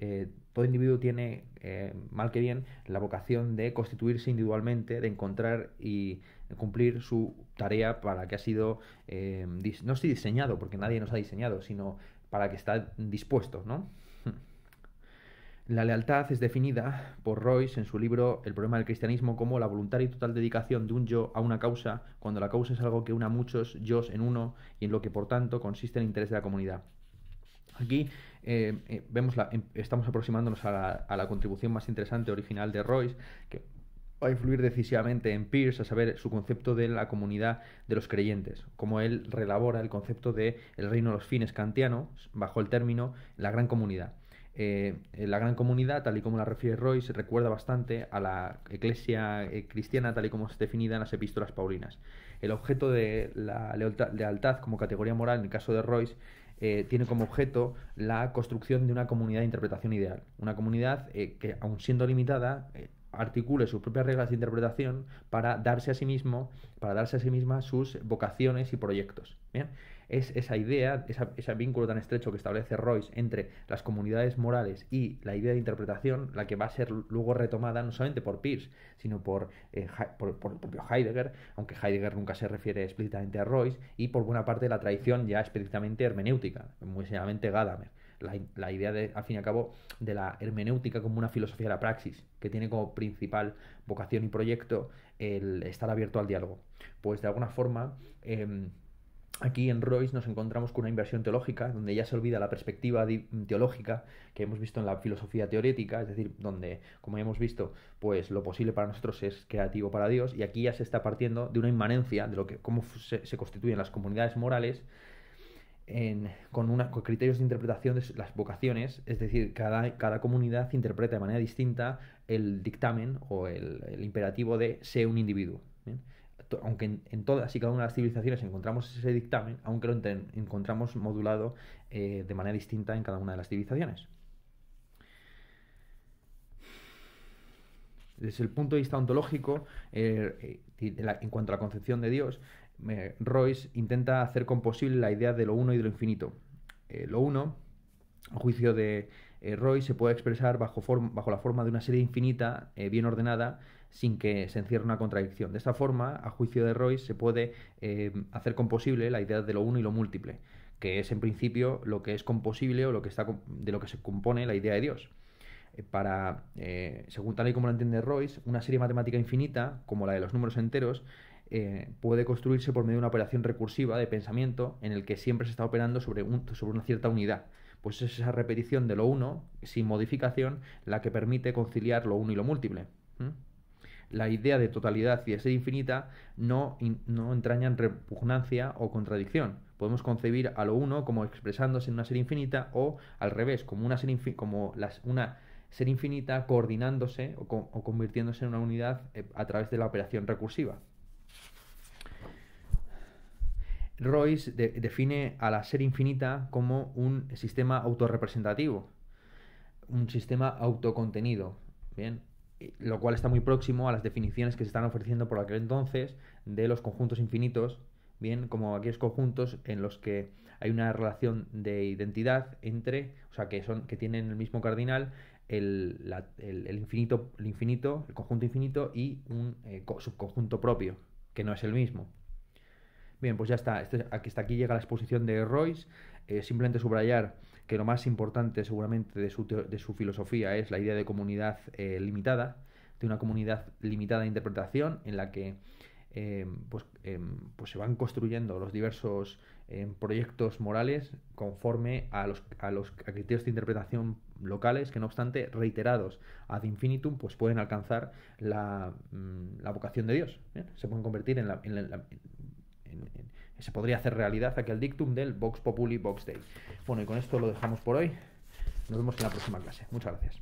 eh, todo individuo tiene, eh, mal que bien, la vocación de constituirse individualmente, de encontrar y cumplir su tarea para la que ha sido, eh, no estoy diseñado, porque nadie nos ha diseñado, sino para que está dispuesto, ¿no? La lealtad es definida por Royce en su libro El problema del cristianismo como la voluntaria y total dedicación de un yo a una causa, cuando la causa es algo que una a muchos yo en uno y en lo que por tanto consiste el interés de la comunidad. Aquí eh, eh, vemos la, em, estamos aproximándonos a la, contribución más interesante original de Royce, que a influir decisivamente en Pierce, a saber, su concepto de la comunidad de los creyentes, como él relabora el concepto de el reino de los fines kantiano, bajo el término la gran comunidad. Eh, la gran comunidad, tal y como la refiere Royce, recuerda bastante a la iglesia eh, cristiana tal y como es definida en las epístolas paulinas. El objeto de la lealtad como categoría moral, en el caso de Royce, eh, tiene como objeto la construcción de una comunidad de interpretación ideal. Una comunidad que, aun siendo limitada, articule sus propias reglas de interpretación para darse a sí mismo, para darse a sí misma sus vocaciones y proyectos. ¿bien? es esa idea, ese vínculo tan estrecho que establece Royce entre las comunidades morales y la idea de interpretación, la que va a ser luego retomada no solamente por Peirce, sino por, eh, el propio Heidegger, aunque Heidegger nunca se refiere explícitamente a Royce, y por buena parte de la tradición ya explícitamente hermenéutica, muy seriamente Gadamer. La, idea, de, al fin y al cabo, de la hermenéutica como una filosofía de la praxis, que tiene como principal vocación y proyecto el estar abierto al diálogo. Pues de alguna forma, em, Aquí en Royce nos encontramos con una inversión teológica, donde ya se olvida la perspectiva teológica que hemos visto en la filosofía teorética, es decir, donde, como ya hemos visto, pues lo posible para nosotros es creativo para Dios, y aquí ya se está partiendo de una inmanencia de lo que cómo se, constituyen las comunidades morales con, una, criterios de interpretación de las vocaciones, es decir, cada, cada comunidad interpreta de manera distinta el dictamen o el, imperativo de ser un individuo aunque en, todas y cada una de las civilizaciones encontramos ese dictamen, aunque lo encontramos modulado eh, de manera distinta en cada una de las civilizaciones. Desde el punto de vista ontológico, eh, eh, en cuanto a la concepción de Dios, Royce intenta hacer composible la idea de lo uno y de lo infinito. lo uno, a juicio de Royce, se puede expresar bajo, la forma de una serie infinita, bien ordenada, sin que se encierre una contradicción. De esta forma, a juicio de Royce, se puede eh, hacer composible la idea de lo uno y lo múltiple, que es en principio lo que es composible o lo que está, de lo que se compone la idea de Dios. Eh, para, eh, según tal y como lo entiende Royce, una serie matemática infinita, como la de los números enteros, puede construirse por medio de una operación recursiva de pensamiento en el que siempre se está operando sobre, sobre una cierta unidad. Pues es esa repetición de lo uno, sin modificación, la que permite conciliar lo uno y lo múltiple la idea de totalidad y de ser infinita no, no entrañan repugnancia o contradicción. Podemos concebir a lo uno como expresándose en una serie infinita o al revés, como una serie, como una serie infinita coordinándose o, convirtiéndose en una unidad eh, a través de la operación recursiva. Royce define a la serie infinita como un sistema autorrepresentativo, un sistema autocontenido. Bien, lo cual está muy próximo a las definiciones que se están ofreciendo por aquel entonces de los conjuntos infinitos bien como aquellos conjuntos en los que hay una relación de identidad entre, o sea, que son que tienen el mismo cardinal el, infinito, el infinito, el conjunto infinito y un eh, subconjunto propio, que no es el mismo. Bien, pues ya está. Este, aquí, hasta aquí llega la exposición de Royce. Eh, simplemente subrayar que lo más importante seguramente de su, de su filosofía es la idea de comunidad eh, limitada, de una comunidad limitada de interpretación en la que eh, pues, pues, se van construyendo los diversos proyectos morales conforme a los, a los criterios de interpretación locales que no obstante reiterados ad infinitum pues pueden alcanzar la, mm, la vocación de Dios se pueden convertir en la, en la se podría hacer realidad aquel dictum del Vox Populi Vox Dei. Bueno, y con esto lo dejamos por hoy. Nos vemos en la próxima clase. Muchas gracias.